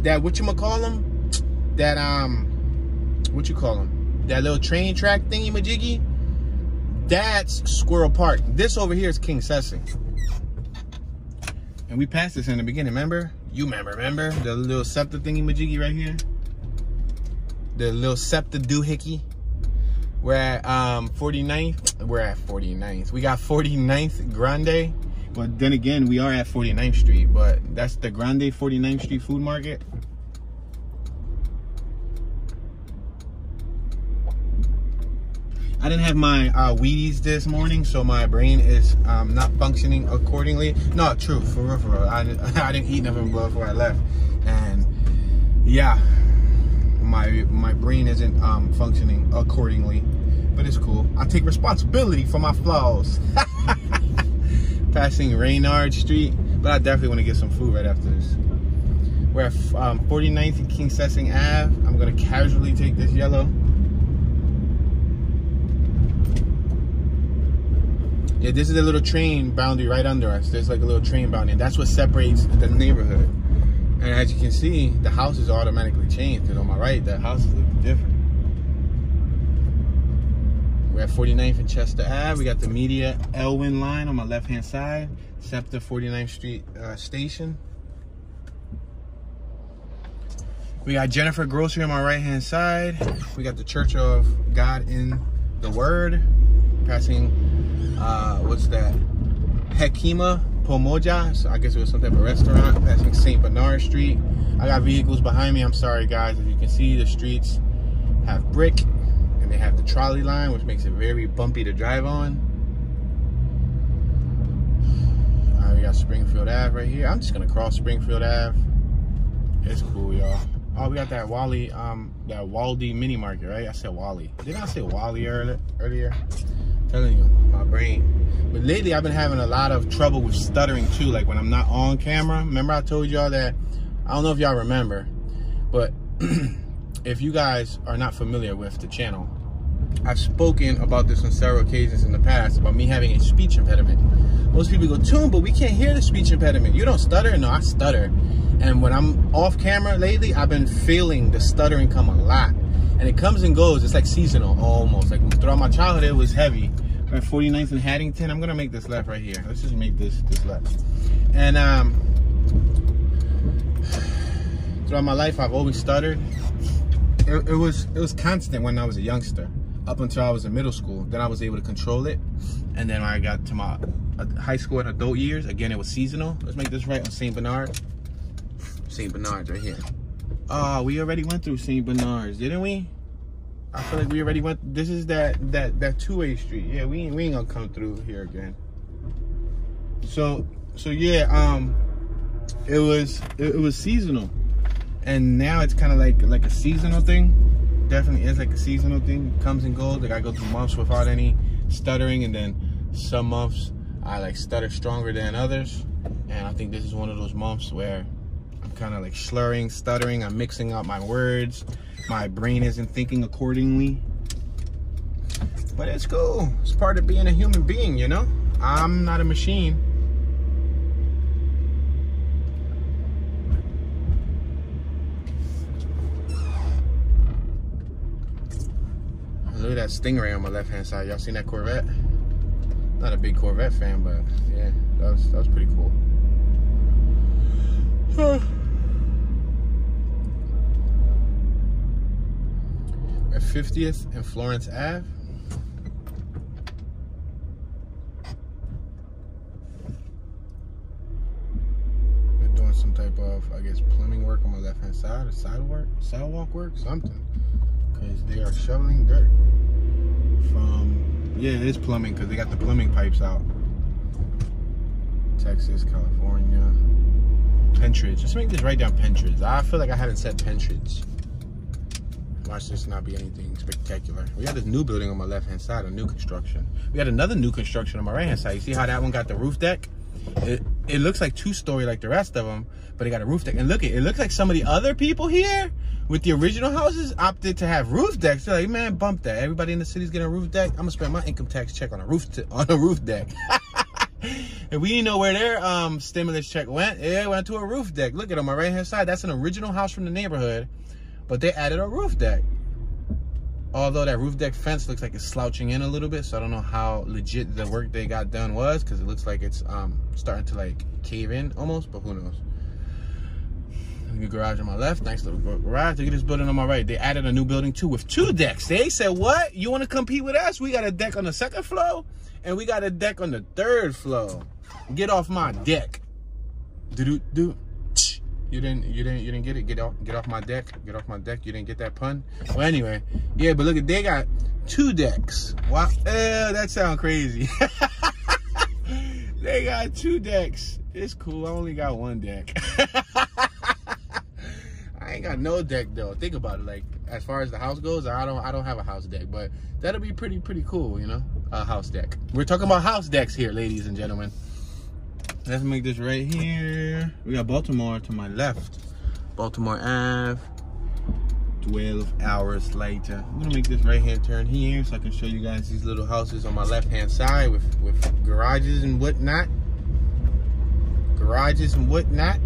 that what you call them, that um, what you call them, that little train track thingy majiggy, that's Squirrel Park. This over here is Kingsessing. And we passed this in the beginning, remember? You remember, remember? The little SEPTA thingy majiggy right here? The little SEPTA doohickey. We're at um, 49th. We're at 49th. We got 49th Grande. But then again, we are at 49th Street. But that's the Grande 49th Street Food Market. I didn't have my uh, Wheaties this morning, so my brain is um, not functioning accordingly. No, true, for real, for real. I, I didn't eat nothing before I left. And yeah, my my brain isn't um, functioning accordingly but it's cool. I take responsibility for my flaws. Passing Reynard Street, but I definitely want to get some food right after this. We're at um, 49th and Kingsessing Ave. I'm gonna casually take this yellow. Yeah, this is a little train boundary right under us. There's like a little train boundary. That's what separates the neighborhood. And as you can see, the houses automatically changed because on my right, the houses look different. We're at 49th and Chester Ave. We got the Media Elwyn line on my left-hand side. SEPTA 49th Street uh, station. We got Jennifer Grocery on my right-hand side. We got the Church of God in the Word. Passing, uh, what's that? Hekima Pomoja. So I guess it was some type of restaurant. Passing St. Bernard Street. I got vehicles behind me. I'm sorry, guys. As you can see, the streets have brick and they have the trolley line, which makes it very bumpy to drive on. All right, we got Springfield Ave right here. I'm just gonna cross Springfield Ave. It's cool, y'all. Oh, we got that Wally, um, that Waldy mini market, right? I said Wally. Did I say Wally earlier? earlier? telling you, my brain. But lately, I've been having a lot of trouble with stuttering too. Like when I'm not on camera. Remember, I told y'all that. I don't know if y'all remember, but if you guys are not familiar with the channel, I've spoken about this on several occasions in the past about me having a speech impediment. Most people go, Toon, but we can't hear the speech impediment. You don't stutter? No, I stutter. And when I'm off camera lately, I've been feeling the stuttering come a lot. And it comes and goes. It's like seasonal almost. Like throughout my childhood, it was heavy. At 49th and Haddington. I'm gonna make this left right here. Let's just make this this left. And um, throughout my life, I've always stuttered. It, it was it was constant when I was a youngster, up until I was in middle school. Then I was able to control it, and then when I got to my uh, high school and adult years, again it was seasonal. Let's make this right on Saint Bernard. St. Bernard's right here. Oh, we already went through St. Bernard's, didn't we? I feel like we already went. This is that that that two-way street. Yeah, we ain't we ain't gonna come through here again. So so yeah, um, it was it, it was seasonal, and now it's kind of like like a seasonal thing. Definitely is like a seasonal thing. Comes and goes. Like I go through months without any stuttering, and then some months I like stutter stronger than others. And I think this is one of those months where I'm kind of like slurring, stuttering. I'm mixing up my words. My brain isn't thinking accordingly. But it's cool. It's part of being a human being, you know? I'm not a machine. Look at that Stingray on my left-hand side. Y'all seen that Corvette? Not a big Corvette fan, but yeah, that was, that was pretty cool. at 50th and Florence Ave. We're doing some type of, I guess, plumbing work on my left hand side, or sidewalk, sidewalk work, something. Because they are shoveling dirt from, yeah, it is plumbing because they got the plumbing pipes out. Texas, California, Pentridge. Just make this right down Pentridge. I feel like I haven't said Pentridge. Watch this not be anything spectacular. We got this new building on my left-hand side, a new construction. We got another new construction on my right-hand side. You see how that one got the roof deck? It, it looks like two-story like the rest of them, but it got a roof deck. And look, it, it looks like some of the other people here with the original houses opted to have roof decks. They're like, man, bump that. Everybody in the city's getting a roof deck. I'm gonna spend my income tax check on a roof on a roof deck. and we didn't know where their um, stimulus check went. It went to a roof deck. Look at on my right hand side. That's an original house from the neighborhood but they added a roof deck. Although that roof deck fence looks like it's slouching in a little bit, so I don't know how legit the work they got done was, because it looks like it's um, starting to like cave in almost, but who knows. New garage on my left, nice little garage. Look at this building on my right. They added a new building too with two decks. They said, what? You want to compete with us? We got a deck on the second floor, and we got a deck on the third floor. Get off my deck. Do do do. You didn't you didn't you didn't get it. Get off get off my deck. Get off my deck. You didn't get that pun. Well anyway, yeah, but look at they got two decks. Wow, uh, that sounds crazy. they got two decks. It's cool. I only got one deck. I ain't got no deck though. Think about it. Like as far as the house goes, I don't I don't have a house deck, but that'll be pretty pretty cool, you know, a house deck. We're talking about house decks here, ladies and gentlemen. Let's make this right here. We got Baltimore to my left. Baltimore Ave. 12 hours later. I'm gonna make this right hand turn here so I can show you guys these little houses on my left hand side with, with garages and whatnot. Garages and whatnot.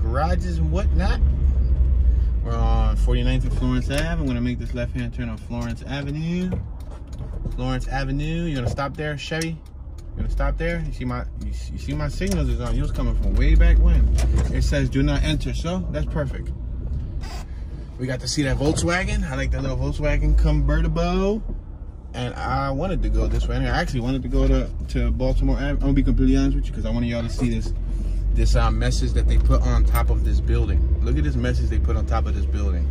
garages and whatnot. We're on 49th and Florence Ave. I'm gonna make this left-hand turn on Florence Avenue. Florence Avenue. You're gonna stop there, Chevy? Gonna stop there? You see my you see my signals is on. You was coming from way back when. It says do not enter, so that's perfect. We got to see that Volkswagen. I like that little Volkswagen convertible. And I wanted to go this way. I actually wanted to go to, to Baltimore. I'm gonna be completely honest with you because I wanted y'all to see this this uh, message that they put on top of this building. Look at this message they put on top of this building.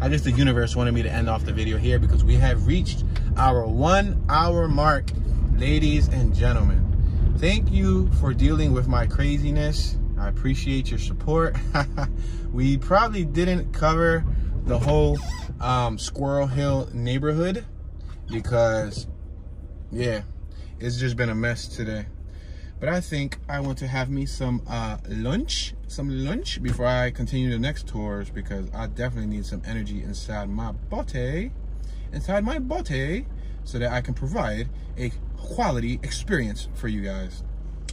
I guess the universe wanted me to end off the video here because we have reached our one hour mark, ladies and gentlemen. Thank you for dealing with my craziness. I appreciate your support. we probably didn't cover the whole um, Squirrel Hill neighborhood because, yeah, it's just been a mess today. But I think I want to have me some uh, lunch, some lunch before I continue the next tours because I definitely need some energy inside my body, inside my body, so that I can provide a quality experience for you guys.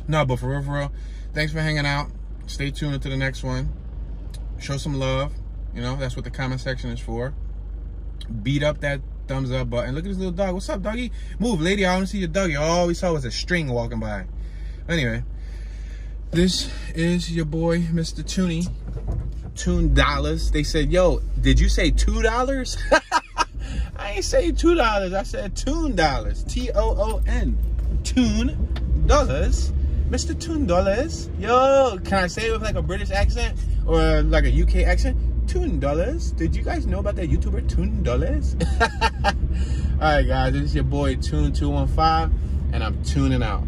No, but for real, for real, thanks for hanging out. Stay tuned to the next one. Show some love. You know, that's what the comment section is for. Beat up that thumbs up button. Look at this little dog. What's up, doggy? Move, lady. I to see your doggy. All we saw was a string walking by. Anyway, this is your boy, Mr. Tooney. Toon Dollars. They said, yo, did you say $2? I ain't say $2. I said Toon Dollars. T-O-O-N. Toon Dollars. Mr. Toon Dollars. Yo, can I say it with like a British accent or like a UK accent? Toon Dollars. Did you guys know about that YouTuber Toon Dollars? All right, guys, this is your boy Toon215, and I'm tuning out.